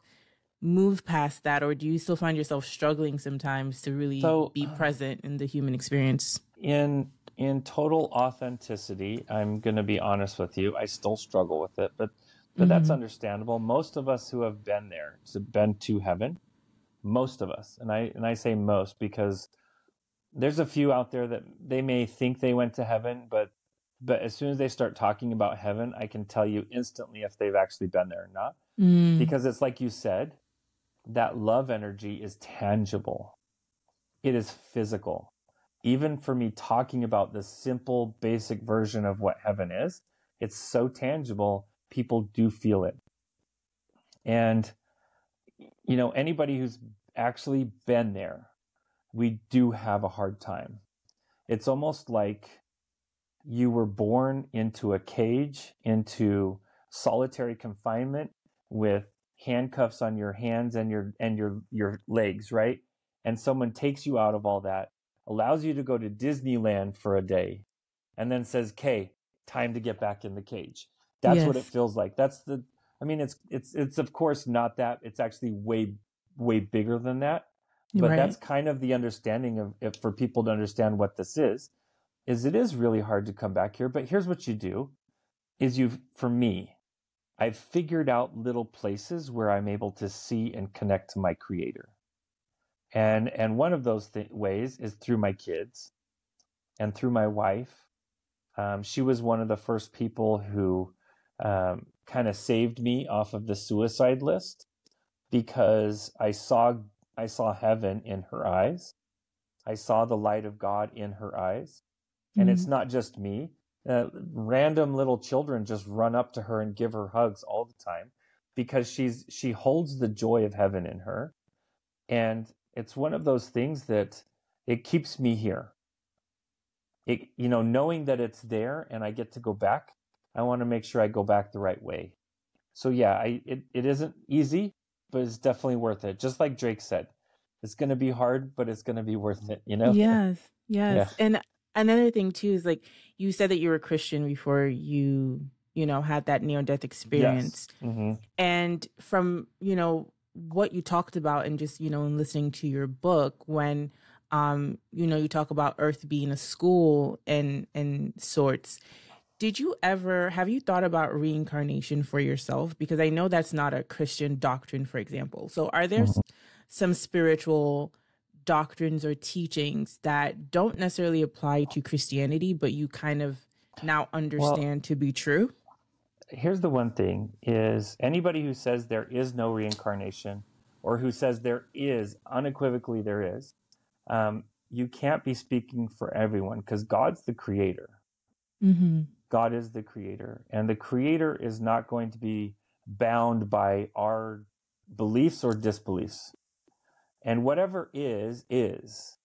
move past that or do you still find yourself struggling sometimes to really so, be present in the human experience in in total authenticity, I'm going to be honest with you. I still struggle with it, but but mm-hmm. that's understandable. Most of us who have been there, to been to heaven, most of us, and I and I say most because there's a few out there that they may think they went to heaven, but but as soon as they start talking about heaven, I can tell you instantly if they've actually been there or not. Mm. Because it's like you said, that love energy is tangible. It is physical even for me talking about the simple, basic version of what heaven is, it's so tangible, people do feel it. And, you know, anybody who's actually been there, we do have a hard time. It's almost like you were born into a cage, into solitary confinement with handcuffs on your hands and your and your your legs, right? And someone takes you out of all that allows you to go to Disneyland for a day, and then says, "Okay, time to get back in the cage." That's yes. what it feels like. That's the. I mean, it's it's it's of course not that. It's actually way way bigger than that. But right. that's kind of the understanding of if for people to understand what this is. Is it is really hard to come back here. But here's what you do: is you for me, I've figured out little places where I'm able to see and connect to my creator and and one of those th- ways is through my kids and through my wife um, she was one of the first people who um, kind of saved me off of the suicide list because i saw i saw heaven in her eyes i saw the light of god in her eyes and mm-hmm. it's not just me uh, random little children just run up to her and give her hugs all the time because she's she holds the joy of heaven in her and it's one of those things that it keeps me here. It, you know, knowing that it's there and I get to go back, I want to make sure I go back the right way. So yeah, I it, it isn't easy, but it's definitely worth it. Just like Drake said, it's going to be hard, but it's going to be worth it. You know? Yes, yes. Yeah. And another thing too is like you said that you were a Christian before you you know had that near death experience, yes. mm-hmm. and from you know what you talked about and just you know in listening to your book when um you know you talk about earth being a school and and sorts did you ever have you thought about reincarnation for yourself because i know that's not a christian doctrine for example so are there mm-hmm. some spiritual doctrines or teachings that don't necessarily apply to christianity but you kind of now understand well, to be true here's the one thing is anybody who says there is no reincarnation or who says there is unequivocally there is um, you can't be speaking for everyone because god's the creator mm-hmm. God is the creator and the creator is not going to be bound by our beliefs or disbeliefs. And whatever is is.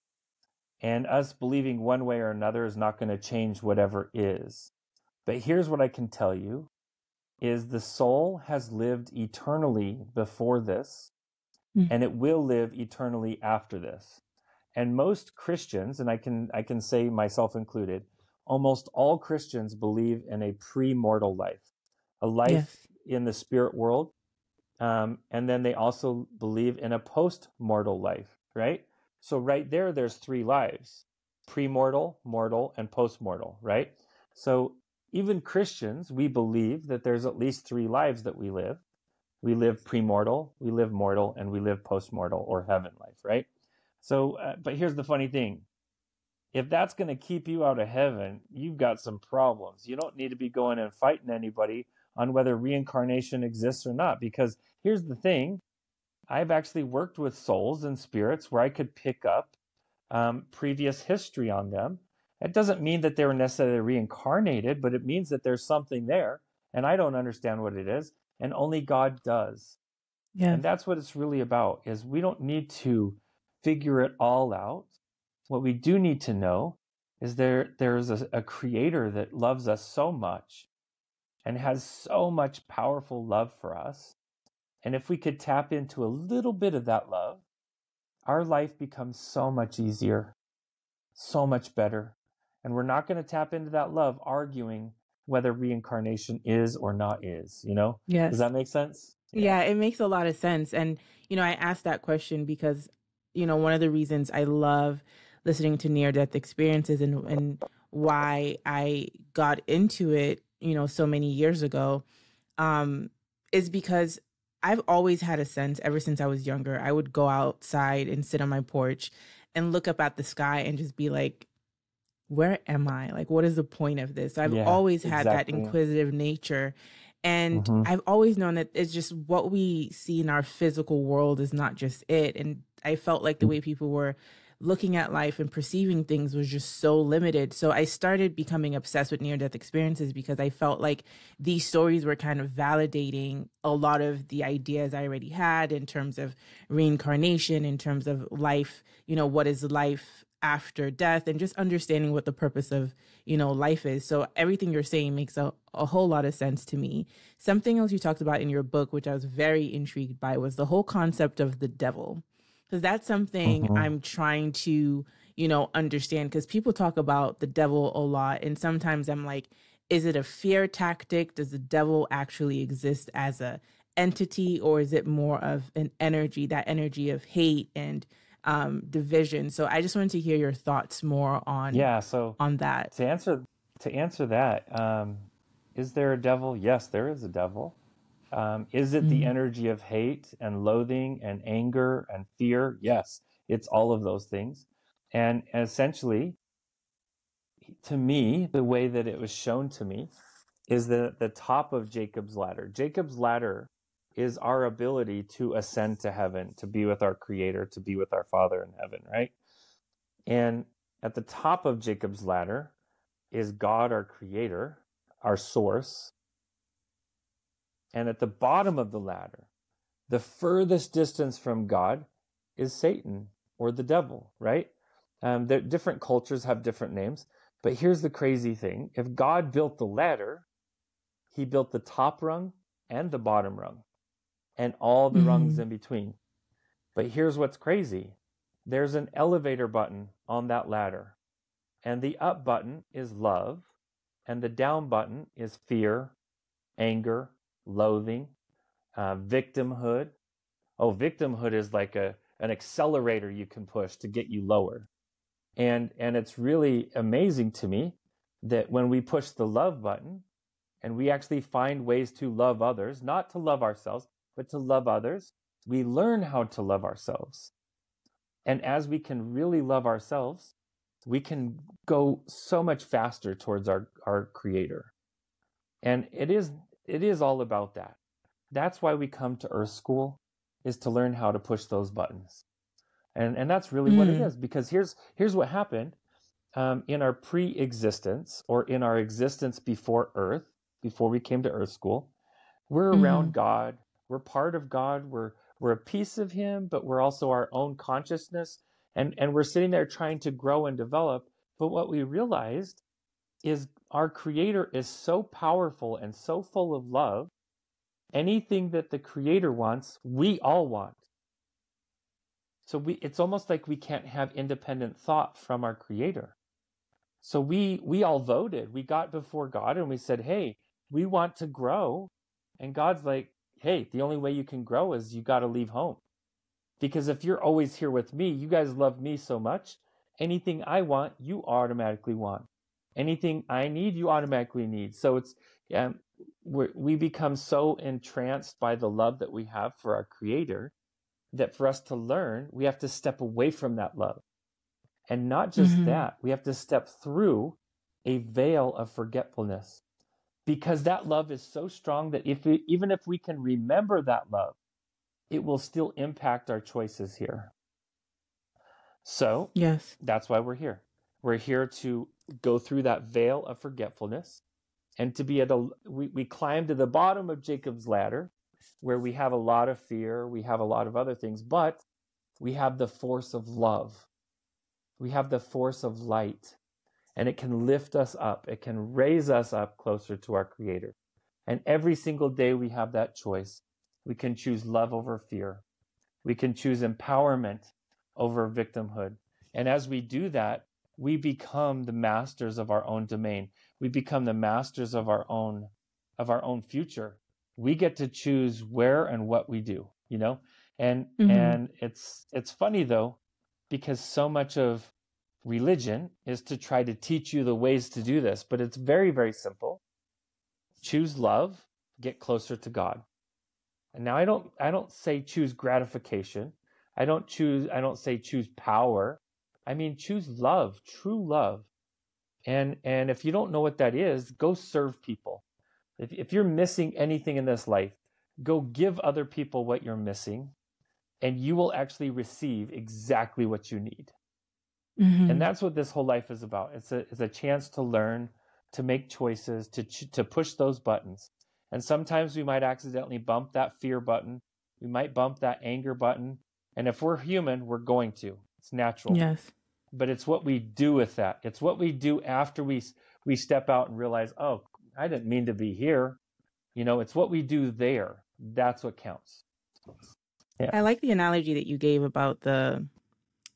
And us believing one way or another is not going to change whatever is. But here's what i can tell you is the soul has lived eternally before this mm. and it will live eternally after this. And most christians and i can i can say myself included almost all christians believe in a pre-mortal life a life yes. in the spirit world. Um, and then they also believe in a post mortal life, right? So, right there, there's three lives pre mortal, mortal, and post mortal, right? So, even Christians, we believe that there's at least three lives that we live. We live pre-mortal, we live mortal, and we live post-mortal or heaven life, right? So, uh, but here's the funny thing. If that's going to keep you out of heaven, you've got some problems. You don't need to be going and fighting anybody on whether reincarnation exists or not. Because here's the thing I've actually worked with souls and spirits where I could pick up um, previous history on them it doesn't mean that they were necessarily reincarnated, but it means that there's something there, and I don't understand what it is, and only God does. Yeah. And that's what it's really about is we don't need to figure it all out. What we do need to know is there there's a, a creator that loves us so much and has so much powerful love for us. And if we could tap into a little bit of that love, our life becomes so much easier, so much better. And we're not going to tap into that love arguing whether reincarnation is or not is, you know? Yes. Does that make sense? Yeah. yeah, it makes a lot of sense. And, you know, I asked that question because, you know, one of the reasons I love listening to near death experiences and, and why I got into it, you know, so many years ago, um, is because I've always had a sense ever since I was younger. I would go outside and sit on my porch and look up at the sky and just be like, where am I? Like, what is the point of this? So I've yeah, always had exactly. that inquisitive nature. And mm-hmm. I've always known that it's just what we see in our physical world is not just it. And I felt like the way people were looking at life and perceiving things was just so limited. So I started becoming obsessed with near death experiences because I felt like these stories were kind of validating a lot of the ideas I already had in terms of reincarnation, in terms of life, you know, what is life after death and just understanding what the purpose of you know life is. So everything you're saying makes a, a whole lot of sense to me. Something else you talked about in your book which i was very intrigued by was the whole concept of the devil because that's something mm-hmm. i'm trying to you know understand because people talk about the devil a lot and sometimes i'm like is it a fear tactic does the devil actually exist as a entity or is it more of an energy that energy of hate and um, division. So I just wanted to hear your thoughts more on yeah. So on that to answer to answer that, um, is there a devil? Yes, there is a devil. Um, is it mm-hmm. the energy of hate and loathing and anger and fear? Yes, it's all of those things. And, and essentially, to me, the way that it was shown to me is the, the top of Jacob's ladder. Jacob's ladder is our ability to ascend to heaven, to be with our Creator, to be with our Father in heaven, right? And at the top of Jacob's ladder is God, our Creator, our source. And at the bottom of the ladder, the furthest distance from God is Satan or the devil, right? Um, different cultures have different names. But here's the crazy thing if God built the ladder, he built the top rung and the bottom rung and all the mm-hmm. rungs in between. But here's what's crazy there's an elevator button on that ladder, and the up button is love, and the down button is fear, anger, loathing, uh, victimhood. Oh, victimhood is like a an accelerator you can push to get you lower. And and it's really amazing to me that when we push the love button and we actually find ways to love others, not to love ourselves, but to love others, we learn how to love ourselves. And as we can really love ourselves, we can go so much faster towards our, our creator. And it is it is all about that. That's why we come to Earth School is to learn how to push those buttons. And and that's really mm. what it hmm. because here's here's what happened um, in our pre-existence or in our existence before Earth, before we came to Earth School, we're mm. around God, we're part of God. We're we're a piece of Him, but we're also our own consciousness. And and we're sitting there trying to grow and develop. But what we realized is our Creator is so powerful and so full of love. Anything that the Creator wants, we all want. So we it's almost like we can't have independent thought from our Creator. So we we all voted. We got before God and we said, "Hey, we want to grow And God's like, hey, the only way you can grow is you got to leave home. Because if you're always here with me, you guys love me so much. Anything I want, you automatically want. Anything I need, you automatically need. So it's, um, we become so entranced by the love that we have for our Creator that for us to learn, we have to step away from that love. And not just mm-hmm. that, we have to step through a veil of forgetfulness because that love is so strong that if we, even if we can remember that love, it will still impact our choices here. So, yes, that's why we're here. We're here to go through that veil of forgetfulness and to be at a we, we climb to the bottom of Jacob's ladder where we have a lot of fear, we have a lot of other things, but we have the force of love. We have the force of light and it can lift us up. It can raise us up closer to our Creator. And every single day we have that choice. We can choose love over fear. We can choose empowerment over victimhood. And as we do that, we become the masters of our own domain. We become the masters of our own of our own future. We get to choose where and what we do, you know? And mm-hmm. and it's it's funny though because so much of religion is to try to teach you the ways to do this, but it's very, very simple. Choose love, get closer to God. And now I don't I don't say choose gratification. I don't choose I don't say choose power. I mean choose love, true love. And and if you don't know what that is, go serve people. If if you're missing anything in this life, go give other people what you're missing and you will actually receive exactly what you need. Mm-hmm. And that's what this whole life is about. It's a it's a chance to learn, to make choices, to to push those buttons. And sometimes we might accidentally bump that fear button. We might bump that anger button. And if we're human, we're going to. It's natural. Yes. But it's what we do with that. It's what we do after we we step out and realize, "Oh, I didn't mean to be here." You know, it's what we do there. That's what counts. Yeah. I like the analogy that you gave about the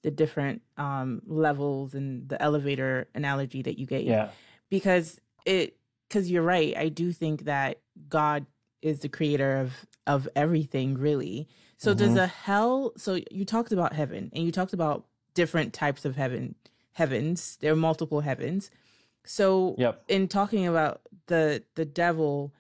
the different um, levels and the elevator analogy that you gave. Yeah. Because it because you're right. I do think that God is the creator of of everything really. So mm-hmm. does a hell so you talked about heaven and you talked about different types of heaven heavens. There are multiple heavens. So yep. in talking about the the devil,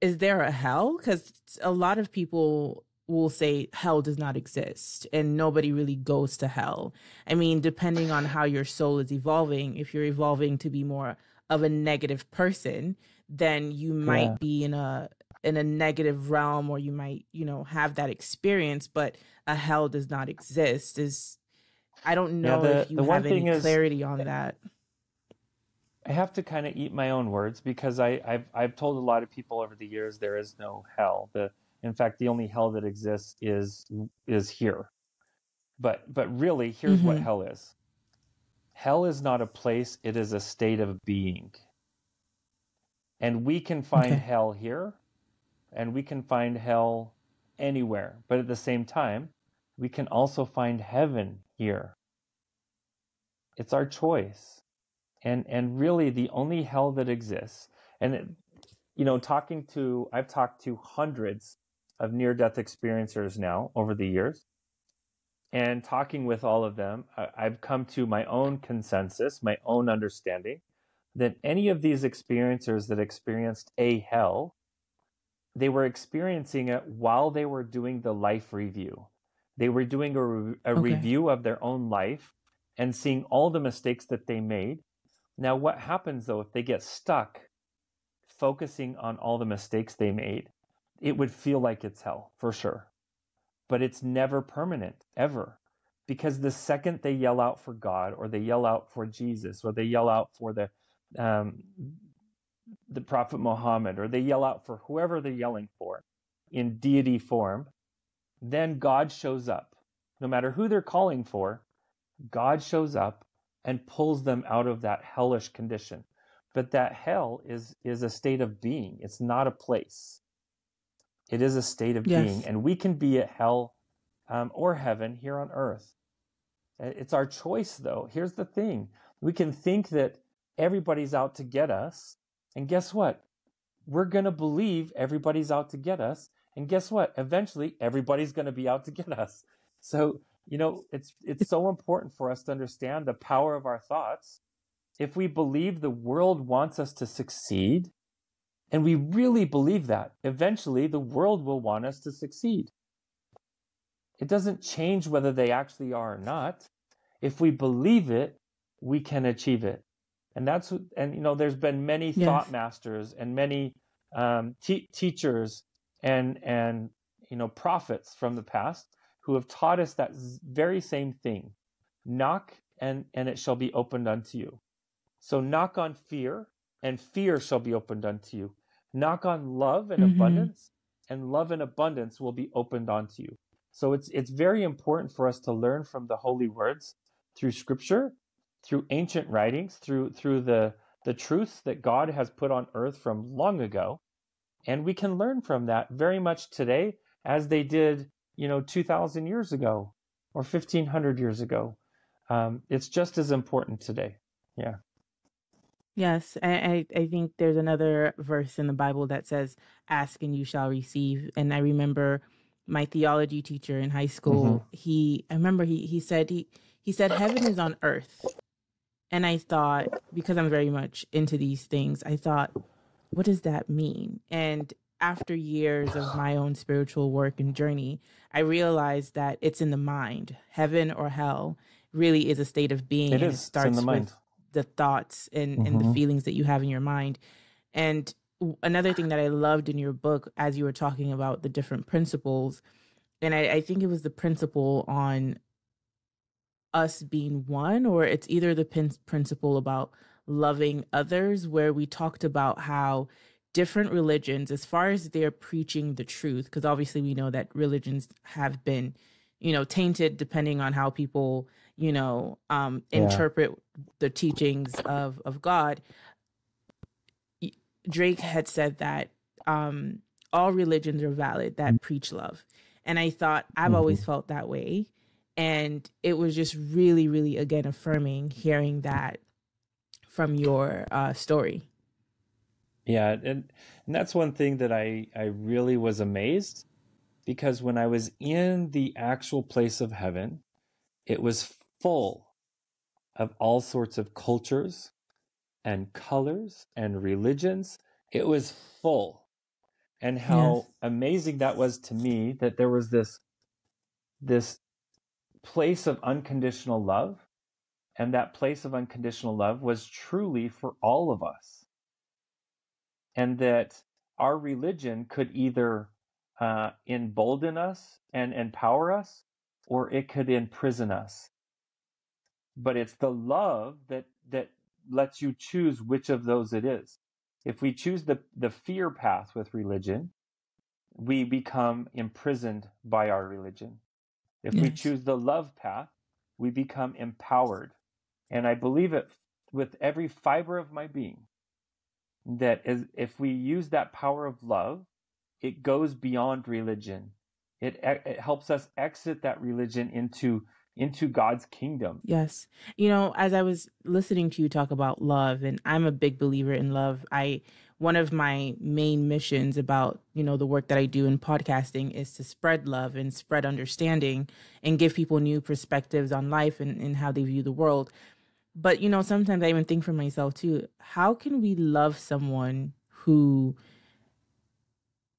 is there a hell? Because a lot of people will say hell does not exist and nobody really goes to hell. I mean, depending on how your soul is evolving, if you're evolving to be more of a negative person, then you might yeah. be in a in a negative realm or you might, you know, have that experience, but a hell does not exist. Is I don't know yeah, the, if you have any clarity on that. I have to kind of eat my own words because I, I've I've told a lot of people over the years there is no hell. The in fact, the only hell that exists is is here. But but really, here's mm-hmm. what hell is. Hell is not a place, it is a state of being. And we can find okay. hell here, and we can find hell anywhere. But at the same time, we can also find heaven here. It's our choice. And and really the only hell that exists, and it, you know, talking to I've talked to hundreds of near death experiencers now over the years. And talking with all of them, I've come to my own consensus, my own understanding that any of these experiencers that experienced a hell, they were experiencing it while they were doing the life review. They were doing a, a okay. review of their own life and seeing all the mistakes that they made. Now, what happens though if they get stuck focusing on all the mistakes they made? it would feel like it's hell for sure. But it's never permanent, ever. Because the second they yell out for God or they yell out for Jesus or they yell out for the um, the Prophet Muhammad or they yell out for whoever they're yelling for in deity form, then God shows up. No matter who they're calling for, God shows up and pulls them out of that hellish condition. But that hell is is a state of being. It's not a place. It is a state of yes. being, and we can be at hell um, or heaven here on earth. It's our choice, though. Here's the thing we can think that everybody's out to get us, and guess what? we're going to believe everybody's out to get us. And guess what? Eventually, everybody's going to be out to get us. So, you know, it's it's so important for us to understand the power of our thoughts. If we believe the world wants us to succeed, and we really believe that, eventually the world will want us to succeed. It doesn't change whether they actually are or not. If we believe it, we can achieve it. And that's, and you know, there's been many yes. thought masters and many um, teachers and, and, you know, prophets from the past who have taught us that very same thing. Knock and, and it shall be opened unto you. So knock on fear and fear shall be opened unto you. Knock on love and mm-hmm. abundance and love and abundance will be opened unto you. So it's it's very important for us to learn from the holy words through scripture, through ancient writings, through through the the truths that God has put on earth from long ago. And we can learn from that very much today as they did, you know, 2000 years ago or 1500 years ago. Um, it's just as important today. Yeah. Yes, I, I think there's another verse in the Bible that says, "Ask and you shall receive." And I remember my theology teacher in high school, mm-hmm. he I remember he he said he he said heaven is on earth. And I thought because I'm very much into these things, I thought what does that mean? And after years of my own spiritual work and journey, I realized that it's in the mind. Heaven or hell really is a state of being. It, is. it starts the with the thoughts and, mm-hmm. and the mm-hmm. feelings that you have in your mind. And another thing that I loved in your book, as you were talking about the different principles, and I, I think it was the principle on us being one, or it's either the pin- principle about loving others, where we talked about how different religions, as far as they're preaching the truth, because obviously we know that religions have been, you know, tainted depending on how people, you know, um, yeah. interpret the teachings of of God. Drake had said that um, all religions are valid that mm-hmm. preach love. And I thought, I've mm-hmm. always felt that way. And it was just really, really, again, affirming hearing that from your uh, story. Yeah. And, and that's one thing that I, I really was amazed because when I was in the actual place of heaven, it was full of all sorts of cultures and colors and religions. It was full. And how yes. amazing that was to me that there was this this place of unconditional love and that place of unconditional love was truly for all of us. And that our religion could either uh, embolden us and empower us, or it could imprison us. But it's the love that that lets you choose which of those it is. If we choose the, the fear path with religion, we become imprisoned by our religion. If yes. we choose the love path, we become empowered. And I believe it with every fiber of my being that is, if we use that power of love, it goes beyond religion. It, it helps us exit that religion into into God's kingdom. Yes. You know, as I was listening to you talk about love and I'm a big believer in love. I one of my main missions about, you know, the work that I do in podcasting is to spread love and spread understanding and give people new perspectives on life and, and how they view the world. But, you know, sometimes I even think for myself too, how can we love someone who,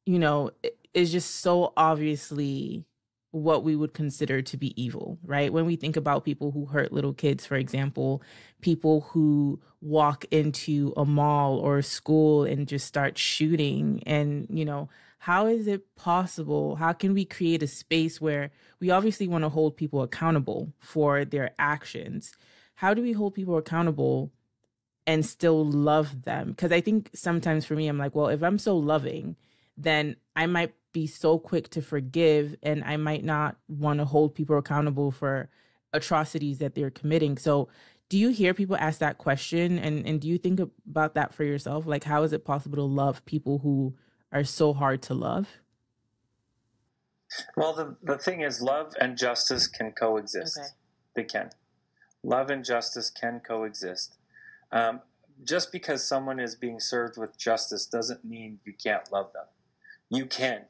you know, is just so obviously what we would consider to be evil, right? When we think about people who hurt little kids, for example, people who walk into a mall or a school and just start shooting, and, you know, how is it possible? How can we create a space where we obviously want to hold people accountable for their actions? How do we hold people accountable and still love them? Because I think sometimes for me, I'm like, well, if I'm so loving, then I might be so quick to forgive and I might not want to hold people accountable for atrocities that they're committing. So do you hear people ask that question and and do you think about that for yourself? Like how is it possible to love people who are so hard to love? Well, the, the thing is, love and justice can coexist. Okay. They can. Love and justice can coexist. Um, just because someone is being served with justice doesn't mean you can't love them. You can.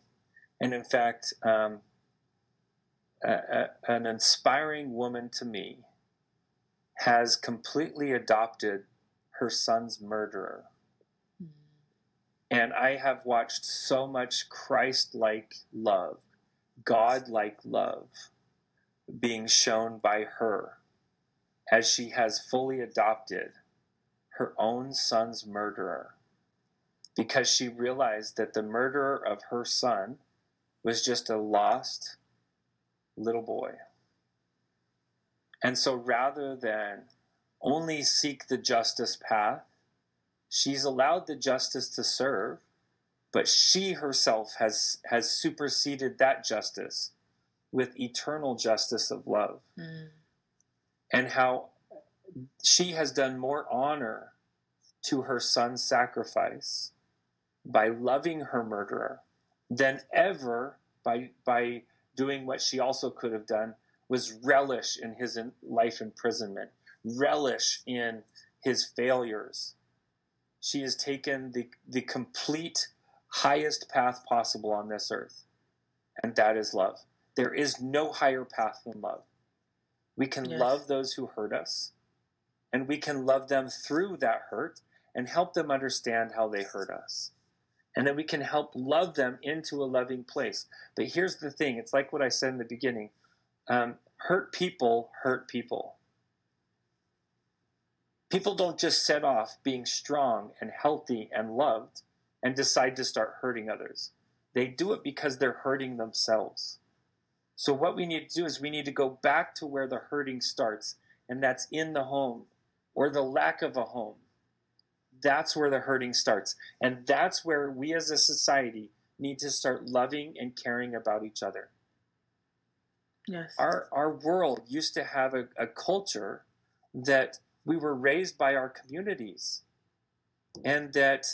And in fact, um, a, a, an inspiring woman to me has completely adopted her son's murderer. Mm-hmm. And I have watched so much Christ like love, God like love being shown by her as she has fully adopted her own son's murderer because she realized that the murderer of her son was just a lost little boy. And so rather than only seek the justice path, she's allowed the justice to serve, but she herself has, has superseded that justice with eternal justice of love. Mm. And how she has done more honor to her son's sacrifice by loving her murderer than ever by, by doing what she also could have done was relish in his life imprisonment, relish in his failures. She has taken the, the complete highest path possible on this earth, and that is love. There is no higher path than love. We can yes. love those who hurt us, and we can love them through that hurt and help them understand how they hurt us. And then we can help love them into a loving place. But here's the thing it's like what I said in the beginning um, hurt people hurt people. People don't just set off being strong and healthy and loved and decide to start hurting others. They do it because they're hurting themselves. So, what we need to do is we need to go back to where the hurting starts, and that's in the home or the lack of a home. That's where the hurting starts. And that's where we as a society need to start loving and caring about each other. Yes. Our, our world used to have a, a culture that we were raised by our communities. And that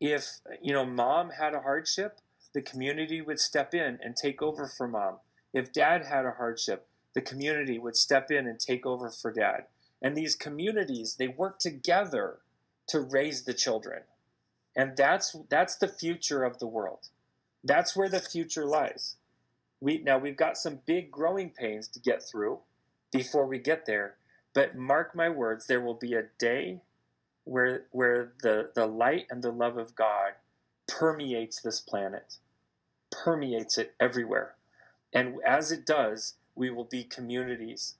if, you know, mom had a hardship, the community would step in and take over for mom. If dad had a hardship, the community would step in and take over for dad. And these communities, they work together to raise the children. And that's that's the future of the world. That's where the future lies. We now we've got some big growing pains to get through before we get there, but mark my words, there will be a day where where the, the light and the love of God permeates this planet, permeates it everywhere. And as it does, we will be communities.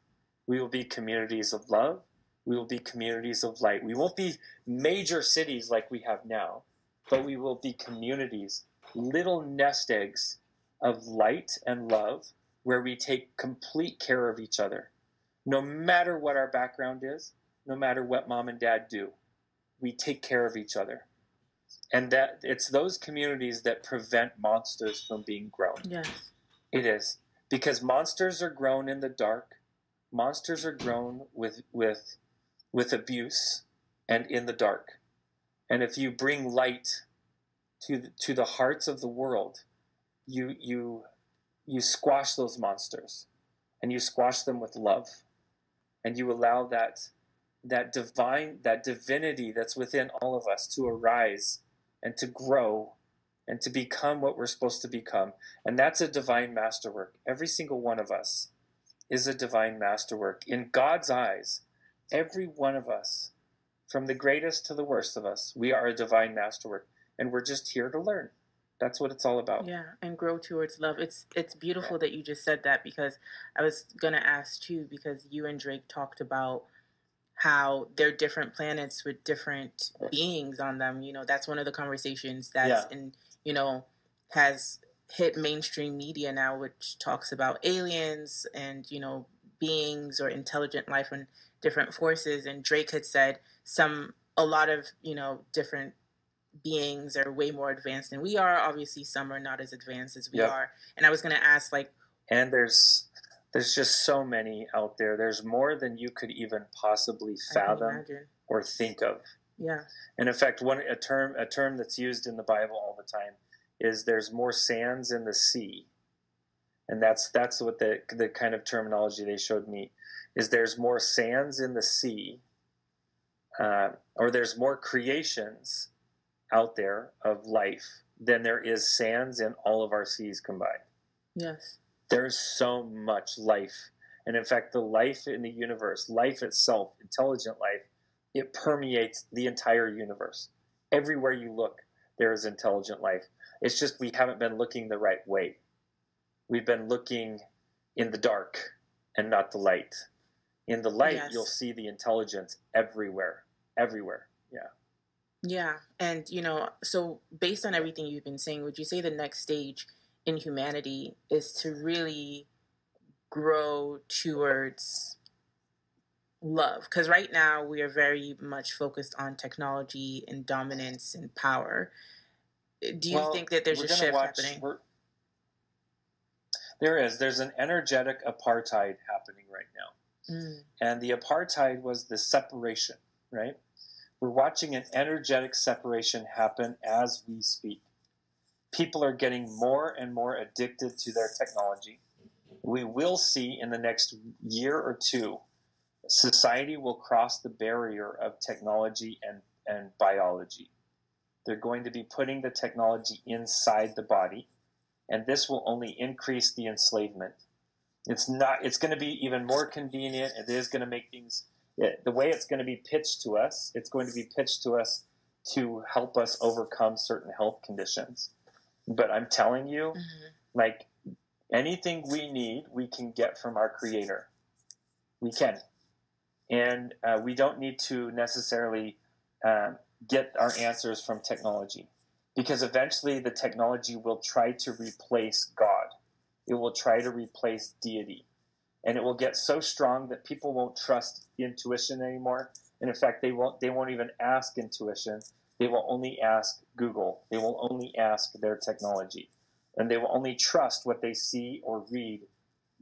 We will be communities of love. We will be communities of light. We won't be major cities like we have now, but we will be communities, little nest eggs of light and love where we take complete care of each other. No matter what our background is, no matter what mom and dad do, we take care of each other. And that it's those communities that prevent monsters from being grown. Yes. It is. Because monsters are grown in the dark. Monsters are grown with with with abuse and in the dark. And if you bring light to the, to the hearts of the world, you you you squash those monsters and you squash them with love and you allow that that divine that divinity that's within all of us to arise and to grow and to become what we're supposed to become. And that's a divine masterwork. Every single one of us is a divine masterwork. In God's eyes, every one of us, from the greatest to the worst of us, we are a divine masterwork. And we're just here to learn. That's what it's all about. Yeah, and grow towards love. It's it's beautiful that you just said that because I was gonna ask too because you and Drake talked about how they're different planets with different beings on them. You know, that's one of the conversations that's yeah. in you know, has hit mainstream media now, which talks about aliens and, you know, beings or intelligent life and different forces. And Drake had said some, a lot of, you know, different beings are way more advanced than we are. Obviously, some are not as advanced as we yep. are. And I was going to ask, like, and there's there's just so many out there. There's more than you could even possibly fathom or think of. Yeah. And in fact, one a term a term that's used in the Bible all the time is there's more sands in the sea. And that's that's what the the kind of terminology they showed me is there's more sands in the sea uh, or there's more creations out there of life than there is sands in all of our seas combined. Yes. There's so much life. And in fact, the life in the universe, life itself, intelligent life, it permeates the entire universe. Everywhere you look, there is intelligent life. It's just we haven't been looking the right way. We've been looking in the dark and not the light. In the light, Yes. you'll see the intelligence everywhere, everywhere. Yeah. Yeah. And, you know, so based on everything you've been saying, would you say the next stage in humanity is to really grow towards love? Because right now we are very much focused on technology and dominance and power. Do you Well, think that there's a shift watch- happening? There is. There's an energetic apartheid happening right now. Mm, And the apartheid was the separation, right? We're watching an energetic separation happen as we speak. People are getting more and more addicted to their technology. We will see in the next year or two, society will cross the barrier of technology and, and biology. They're going to be putting the technology inside the body, and this will only increase the enslavement it's not it's going to be even more convenient. It is going to make things it, the way it's going to be pitched to us it's going to be pitched to us to help us overcome certain health conditions. But i'm telling you mhm. like anything we need we can get from our creator. We can. And uh, we don't need to necessarily um, get our answers from technology. Because eventually the technology will try to replace god it will try to replace deity. And it will get so strong that people won't trust intuition anymore. And in fact they won't they won't even ask intuition. They will only ask google. They will only ask their technology. And they will only trust what they see or read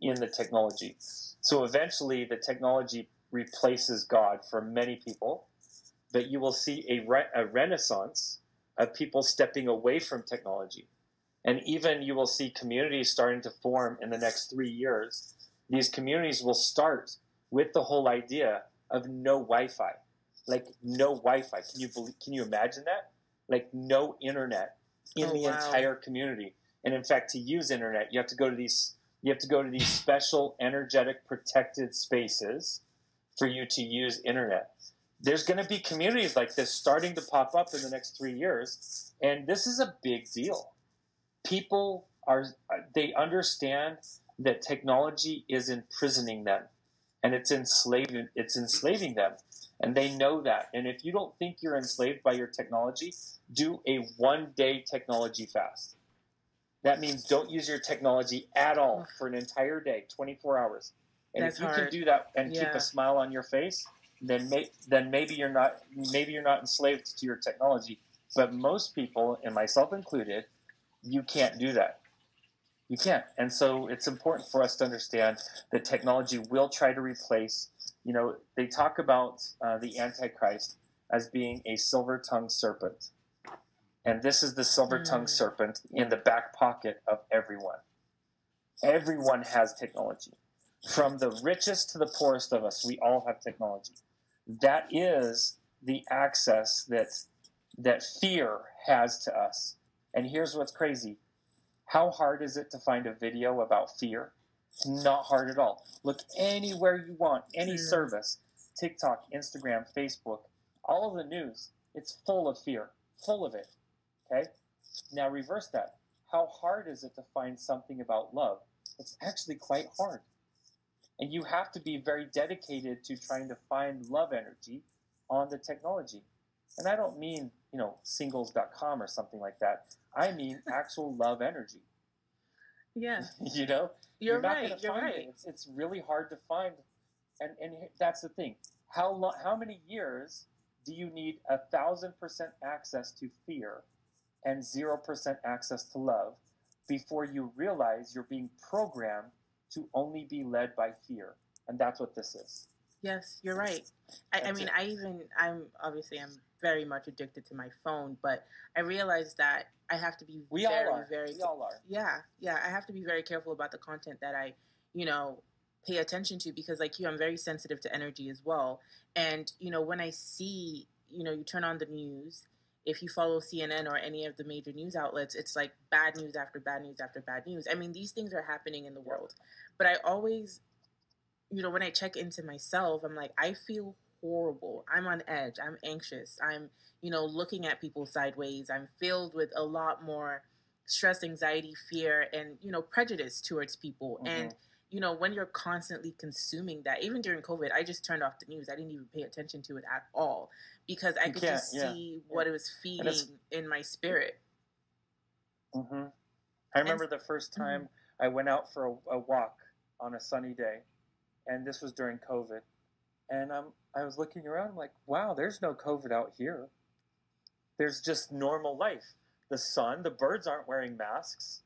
in the technology. So eventually the technology replaces god for many people but you will see a, re- a renaissance of people stepping away from technology and even you will see communities starting to form in the next three years. These communities will start with the whole idea of no Wi-Fi, like no Wi-Fi. Can you believe, can you imagine that? Like no internet in Oh, the wow. entire community. And in fact, to use internet, you have to go to these you have to go to these special energetic protected spaces for you to use internet. There's going to be communities like this starting to pop up in the next three years, and this is a big deal people are they understand that technology is imprisoning them and it's enslaving it's enslaving them and they know that. And if you don't think you're enslaved by your technology do a one day technology fast. That means don't use your technology at all for an entire day 24 hours. And That's if you hard. can do that and keep a smile on your face then may, then maybe you're not maybe you're not enslaved to your technology. But most people and myself included you can't do that. You can't. And so it's important for us to understand that technology will try to replace, you know, they talk about uh, the Antichrist as being a silver tongued serpent. And this is the silver tongued Mm. serpent in the back pocket of everyone. Everyone has technology. From the richest to the poorest of us, we all have technology. That is the access that that fear has to us. And here's what's crazy. How hard is it to find a video about fear? It's not hard at all. Look anywhere you want, any service TikTok, Instagram, Facebook, all of the news. It's full of fear, full of it. Okay? Now reverse that. How hard is it to find something about love? It's actually quite hard. And you have to be very dedicated to trying to find love energy on the technology. And I don't mean, you know, singles.com or something like that. I mean actual love energy. Yeah, You know? you're, not right. You're right. It. It's, it's really hard to find. And, and that's the thing. How, lo- how many years do you need a thousand percent access to fear and zero percent access to love before you realize you're being programmed to only be led by fear? And that's what this is. Yes, you're right. I, I mean, it. I even I'm obviously I'm very much addicted to my phone, but I realize that I have to be We very all are. very we all are. yeah yeah I have to be very careful about the content that I you know pay attention to because like you i'm very sensitive to energy as well and you know when i see you know you turn on the news if you follow cnn or any of the major news outlets it's like bad news after bad news after bad news i mean these things are happening in the world but i always you know when i check into myself i'm like i feel horrible i'm on edge i'm anxious i'm you know looking at people sideways i'm filled with a lot more stress anxiety fear and you know prejudice towards people mm-hmm. and you know, when you're constantly consuming that, even during COVID, I just turned off the news. I didn't even pay attention to it at all because I could just yeah. see what it was feeding in my spirit. Mm-hmm. I remember and, the first mm-hmm. time mm-hmm. I went out for a, a, walk on a sunny day, and this was during COVID. And um, I was looking around, I'm like, wow, there's no COVID out here. There's just normal life. The sun, the birds aren't wearing masks,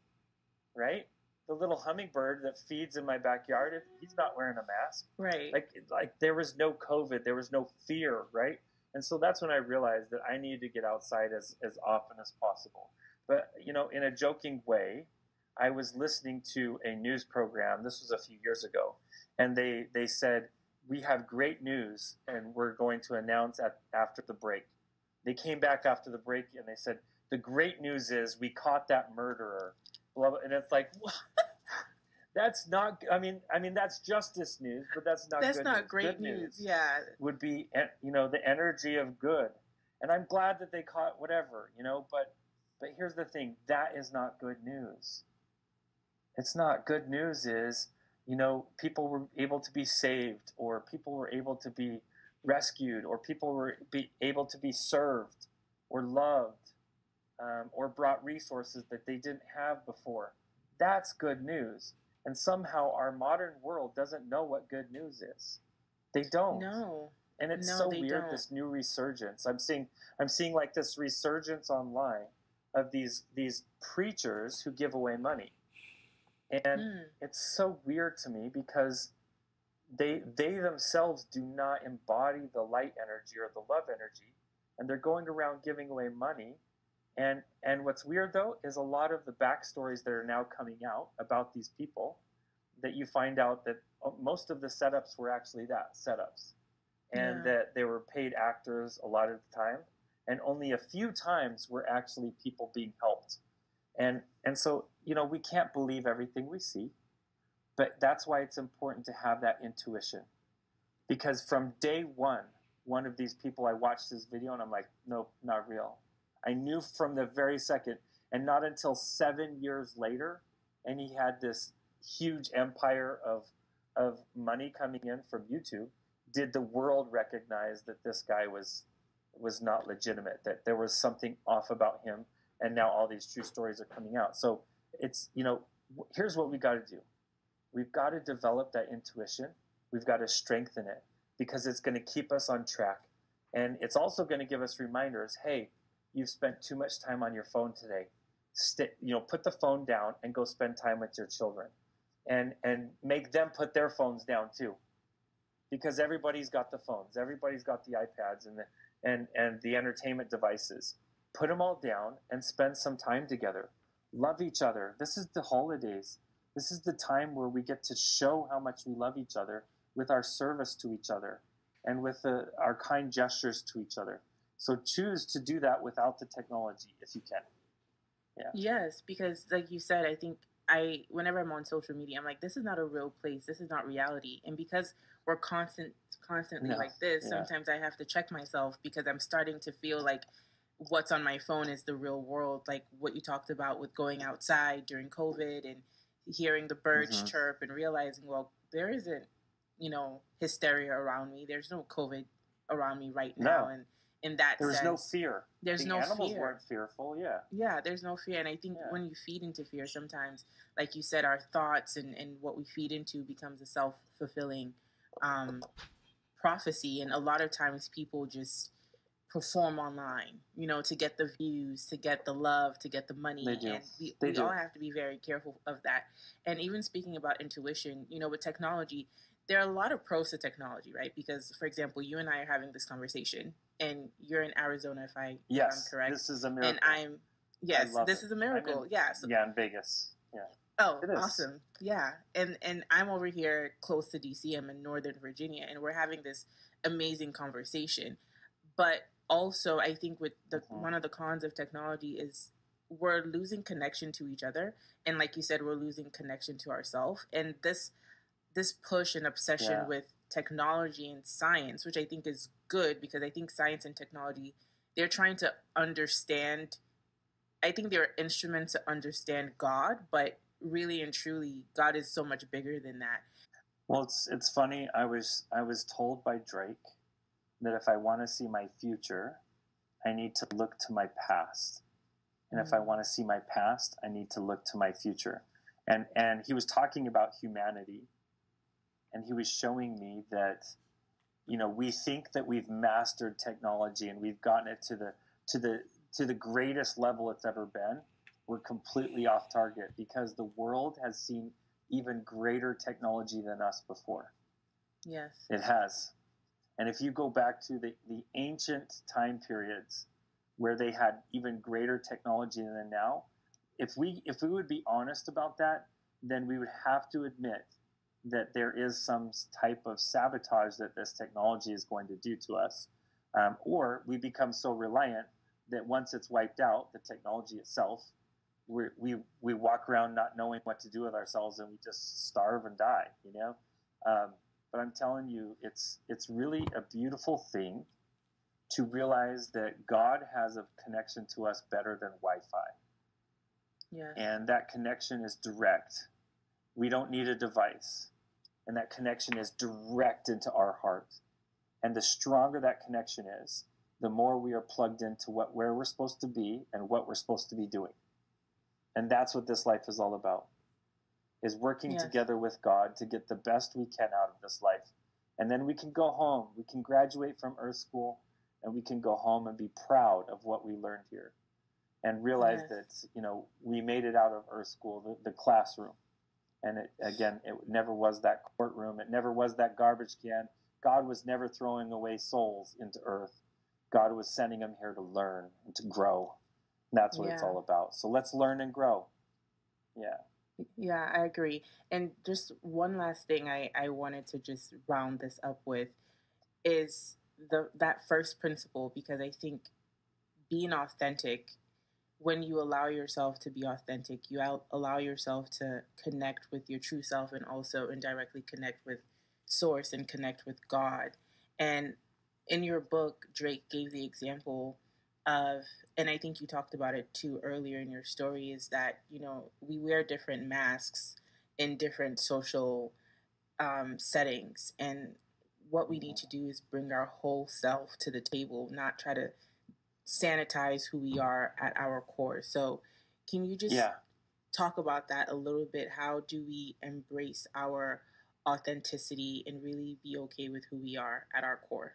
right? the little hummingbird that feeds in my backyard, he's not wearing a mask. Right. Like like there was no COVID, there was no fear, right? And so that's when I realized that I needed to get outside as, as often as possible. But you know, in a joking way, I was listening to a news program. This was a few years ago, and they they said we have great news, and we're going to announce at after the break. They came back after the break and they said the great news is we caught that murderer blah, blah, and it's like, that's not. I mean, I mean that's justice news, but that's not. That's not news. great good news. news. Yeah, would be eh, you know the energy of good, and I'm glad that they caught whatever you know. But but here's the thing: that is not good news. It's not good news. Is you know people were able to be saved, or people were able to be rescued, or people were be able to be served, or loved um, or brought resources that they didn't have before. That's good news. And somehow our modern world doesn't know what good news is. They don't. No. And it's no, so weird don't. this new resurgence. I'm seeing I'm seeing like this resurgence online of these these preachers who give away money. And mm. it's so weird to me because they they themselves do not embody the light energy or the love energy and they're going around giving away money and and what's weird though is a lot of the backstories that are now coming out about these people that you find out that uh, most of the setups were actually that setups, and yeah. that they were paid actors a lot of the time, and only a few times were actually people being helped. And and so you know we can't believe everything we see, but that's why it's important to have that intuition, because from day one, one of these people I watched this video and I'm like, nope, not real. I knew from the very second, and not until seven years later, and he had this huge empire of of money coming in from YouTube, did the world recognize that this guy was was not legitimate, that there was something off about him, and now all these true stories are coming out. So it's you know, here's what we got to do. We've got to develop that intuition. We've got to strengthen it because it's going to keep us on track. And it's also going to give us reminders hey, you've spent too much time on your phone today. St- you know, put the phone down and go spend time with your children, and and make them put their phones down too, because everybody's got the phones, everybody's got the iPads and the and and the entertainment devices. Put them all down and spend some time together. Love each other. This is the holidays. This is the time where we get to show how much we love each other with our service to each other and with the, our kind gestures to each other. So choose to do that without the technology if you can. Yeah. Yes, because like you said, I think I whenever I'm on social media, I'm like, this is not a real place. This is not reality. And because we're constant constantly no. like this, yeah. sometimes I have to check myself because I'm starting to feel like what's on my phone is the real world. Like what you talked about with going outside during COVID and hearing the birds mm-hmm. chirp and realizing, well, there isn't, you know, hysteria around me. There's no COVID around me right now. No. And in that there was sense. no fear there's the no animals fear. weren't fearful yeah yeah there's no fear and i think yeah. when you feed into fear sometimes like you said our thoughts and, and what we feed into becomes a self-fulfilling um, prophecy and a lot of times people just perform online you know to get the views to get the love to get the money they do. and we, they we do. all have to be very careful of that and even speaking about intuition you know with technology there are a lot of pros to technology, right? Because, for example, you and I are having this conversation, and you're in Arizona, if I yes, am correct. This is a miracle. And I'm yes, this it. is a miracle. In, yeah, so, yeah, in Vegas. Yeah. Oh, awesome. Yeah. And and I'm over here close to DC. I'm in Northern Virginia and we're having this amazing conversation. But also I think with the mm-hmm. one of the cons of technology is we're losing connection to each other and like you said we're losing connection to ourselves and this this push and obsession yeah. with technology and science which i think is good because i think science and technology they're trying to understand i think they're instruments to understand god but really and truly god is so much bigger than that well it's it's funny i was i was told by drake that if i want to see my future i need to look to my past and if I mm. want to see my past, I need to look to my future. And and he was talking about humanity, and he was showing me that, you know, we think that we've mastered technology and we've gotten it to the to the to the greatest level it's ever been. We're completely off target because the world has seen even greater technology than us before. Yes. It has. And if you go back to the, the ancient time periods, where they had even greater technology than now. If we if we would be honest about that, then we would have to admit that there is some type of sabotage that this technology is going to do to us, um, or we become so reliant that once it's wiped out, the technology itself, we we we walk around not knowing what to do with ourselves, and we just starve and die. You know. Um, but I'm telling you, it's it's really a beautiful thing to realize that God has a connection to us better than Wi Fi. Yeah. And that connection is direct. We don't need a device. And that connection is direct into our heart. And the stronger that connection is, the more we are plugged into what where we're supposed to be and what we're supposed to be doing. And that's what this life is all about. Is working yes. together with God to get the best we can out of this life. And then we can go home. We can graduate from Earth School and we can go home and be proud of what we learned here and realize yes. that you know we made it out of earth school the, the classroom and it, again it never was that courtroom it never was that garbage can god was never throwing away souls into earth god was sending them here to learn and to grow and that's what yeah. it's all about so let's learn and grow yeah yeah i agree and just one last thing i i wanted to just round this up with is the that first principle because I think being authentic when you allow yourself to be authentic, you allow yourself to connect with your true self and also indirectly connect with source and connect with God. And in your book, Drake gave the example of, and I think you talked about it too earlier in your story, is that, you know, we wear different masks in different social um, settings. And what we need to do is bring our whole self to the table, not try to sanitize who we are at our core. So, can you just yeah. talk about that a little bit? How do we embrace our authenticity and really be okay with who we are at our core?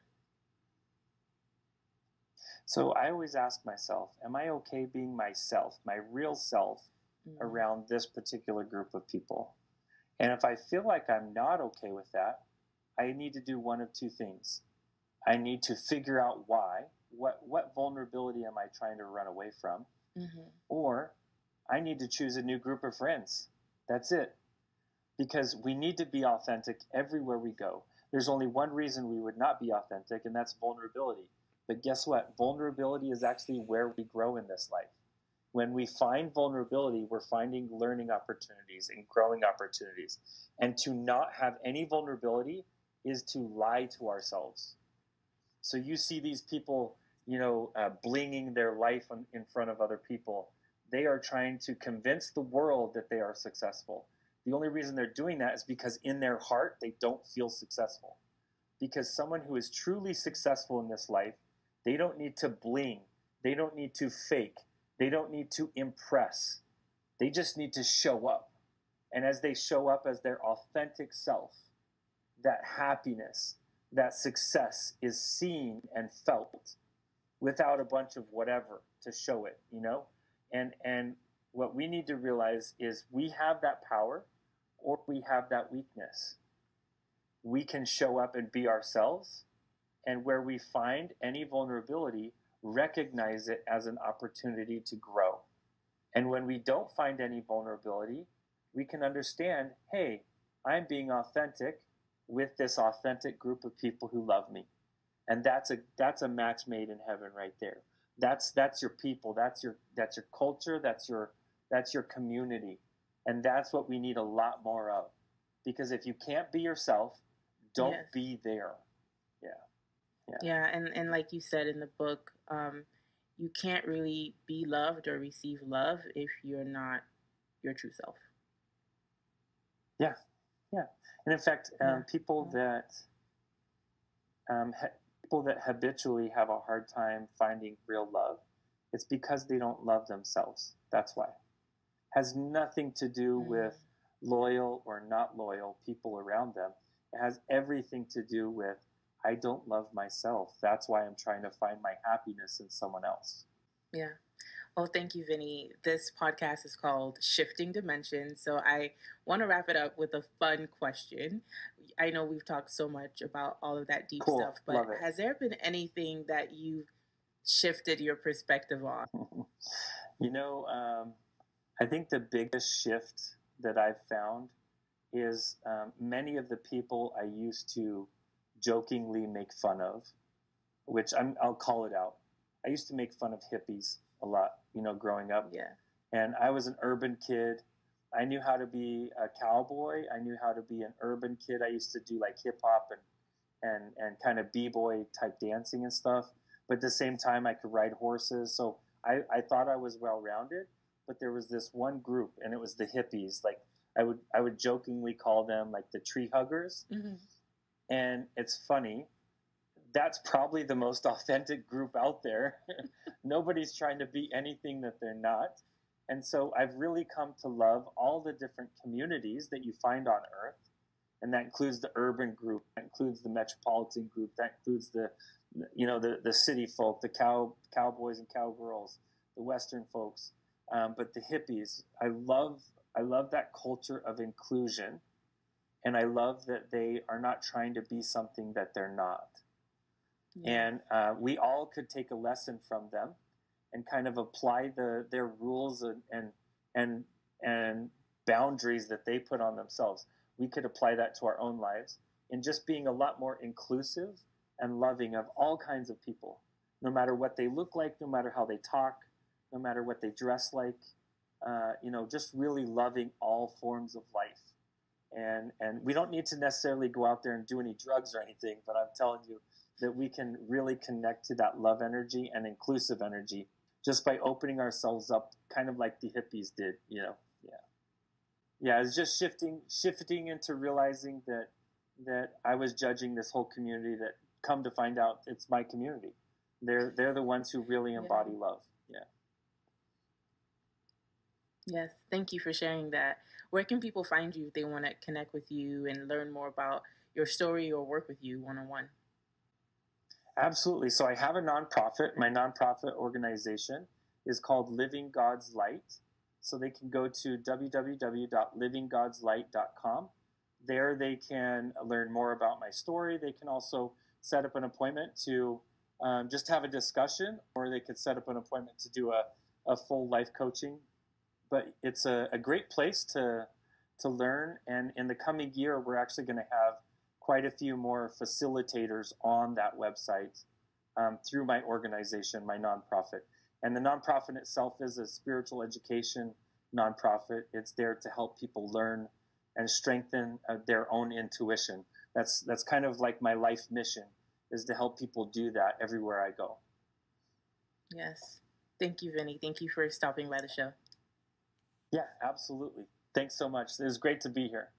So, I always ask myself, am I okay being myself, my real self, mm-hmm. around this particular group of people? And if I feel like I'm not okay with that, I need to do one of two things. I need to figure out why. What what vulnerability am I trying to run away from? Mm-hmm. Or I need to choose a new group of friends. That's it. Because we need to be authentic everywhere we go. There's only one reason we would not be authentic, and that's vulnerability. But guess what? Vulnerability is actually where we grow in this life. When we find vulnerability, we're finding learning opportunities and growing opportunities. And to not have any vulnerability is to lie to ourselves. So you see these people, you know, uh, blinging their life on, in front of other people. They are trying to convince the world that they are successful. The only reason they're doing that is because in their heart they don't feel successful. Because someone who is truly successful in this life, they don't need to bling, they don't need to fake, they don't need to impress. They just need to show up. And as they show up as their authentic self, that happiness, that success is seen and felt without a bunch of whatever to show it, you know? And and what we need to realize is we have that power or we have that weakness. We can show up and be ourselves, and where we find any vulnerability, recognize it as an opportunity to grow. And when we don't find any vulnerability, we can understand hey, I'm being authentic with this authentic group of people who love me. And that's a that's a match made in heaven right there. That's that's your people, that's your that's your culture, that's your that's your community. And that's what we need a lot more of. Because if you can't be yourself, don't yes. be there. Yeah. Yeah. Yeah, and, and like you said in the book, um, you can't really be loved or receive love if you're not your true self. Yeah, yeah, and in fact, um, yeah. people that um, ha- people that habitually have a hard time finding real love, it's because they don't love themselves. That's why. Has nothing to do mm-hmm. with loyal or not loyal people around them. It has everything to do with I don't love myself. That's why I'm trying to find my happiness in someone else. Yeah. Well, thank you, Vinney. This podcast is called Shifting Dimensions. So I want to wrap it up with a fun question. I know we've talked so much about all of that deep cool. stuff, but has there been anything that you've shifted your perspective on? you know, um, I think the biggest shift that I've found is um, many of the people I used to jokingly make fun of, which i will call it out. I used to make fun of hippies a lot, you know, growing up. Yeah. And I was an urban kid. I knew how to be a cowboy. I knew how to be an urban kid. I used to do like hip hop and and and kind of b boy type dancing and stuff. But at the same time, I could ride horses. So I, I thought I was well rounded. But there was this one group, and it was the hippies. Like I would I would jokingly call them like the tree huggers. Mm-hmm. And it's funny that's probably the most authentic group out there. Nobody's trying to be anything that they're not. And so I've really come to love all the different communities that you find on earth. And that includes the urban group, that includes the metropolitan group, that includes the you know the, the city folk, the cow cowboys and cowgirls, the western folks, um, but the hippies. I love I love that culture of inclusion, and I love that they are not trying to be something that they're not and uh, we all could take a lesson from them and kind of apply the their rules and and and, and boundaries that they put on themselves. We could apply that to our own lives in just being a lot more inclusive and loving of all kinds of people, no matter what they look like, no matter how they talk, no matter what they dress like. Uh, you know, just really loving all forms of life. And and we don't need to necessarily go out there and do any drugs or anything, but I'm telling you, that we can really connect to that love energy and inclusive energy just by opening ourselves up, kind of like the hippies did, you know. Yeah. Yeah, it's just shifting shifting into realizing that that I was judging this whole community that come to find out it's my community. They're they're the ones who really embody yeah. love. Yeah. Yes, thank you for sharing that. Where can people find you if they want to connect with you and learn more about your story or work with you one on one? Absolutely. So I have a nonprofit. My nonprofit organization is called Living God's Light. So they can go to www.livinggodslight.com. There they can learn more about my story. They can also set up an appointment to um, just have a discussion, or they could set up an appointment to do a, a full life coaching. But it's a, a great place to to learn. And in the coming year, we're actually going to have quite a few more facilitators on that website um, through my organization, my nonprofit. And the nonprofit itself is a spiritual education nonprofit. It's there to help people learn and strengthen uh, their own intuition. That's that's kind of like my life mission is to help people do that everywhere I go. Yes. Thank you, Vinney. Thank you for stopping by the show. Yeah, absolutely. Thanks so much. It was great to be here.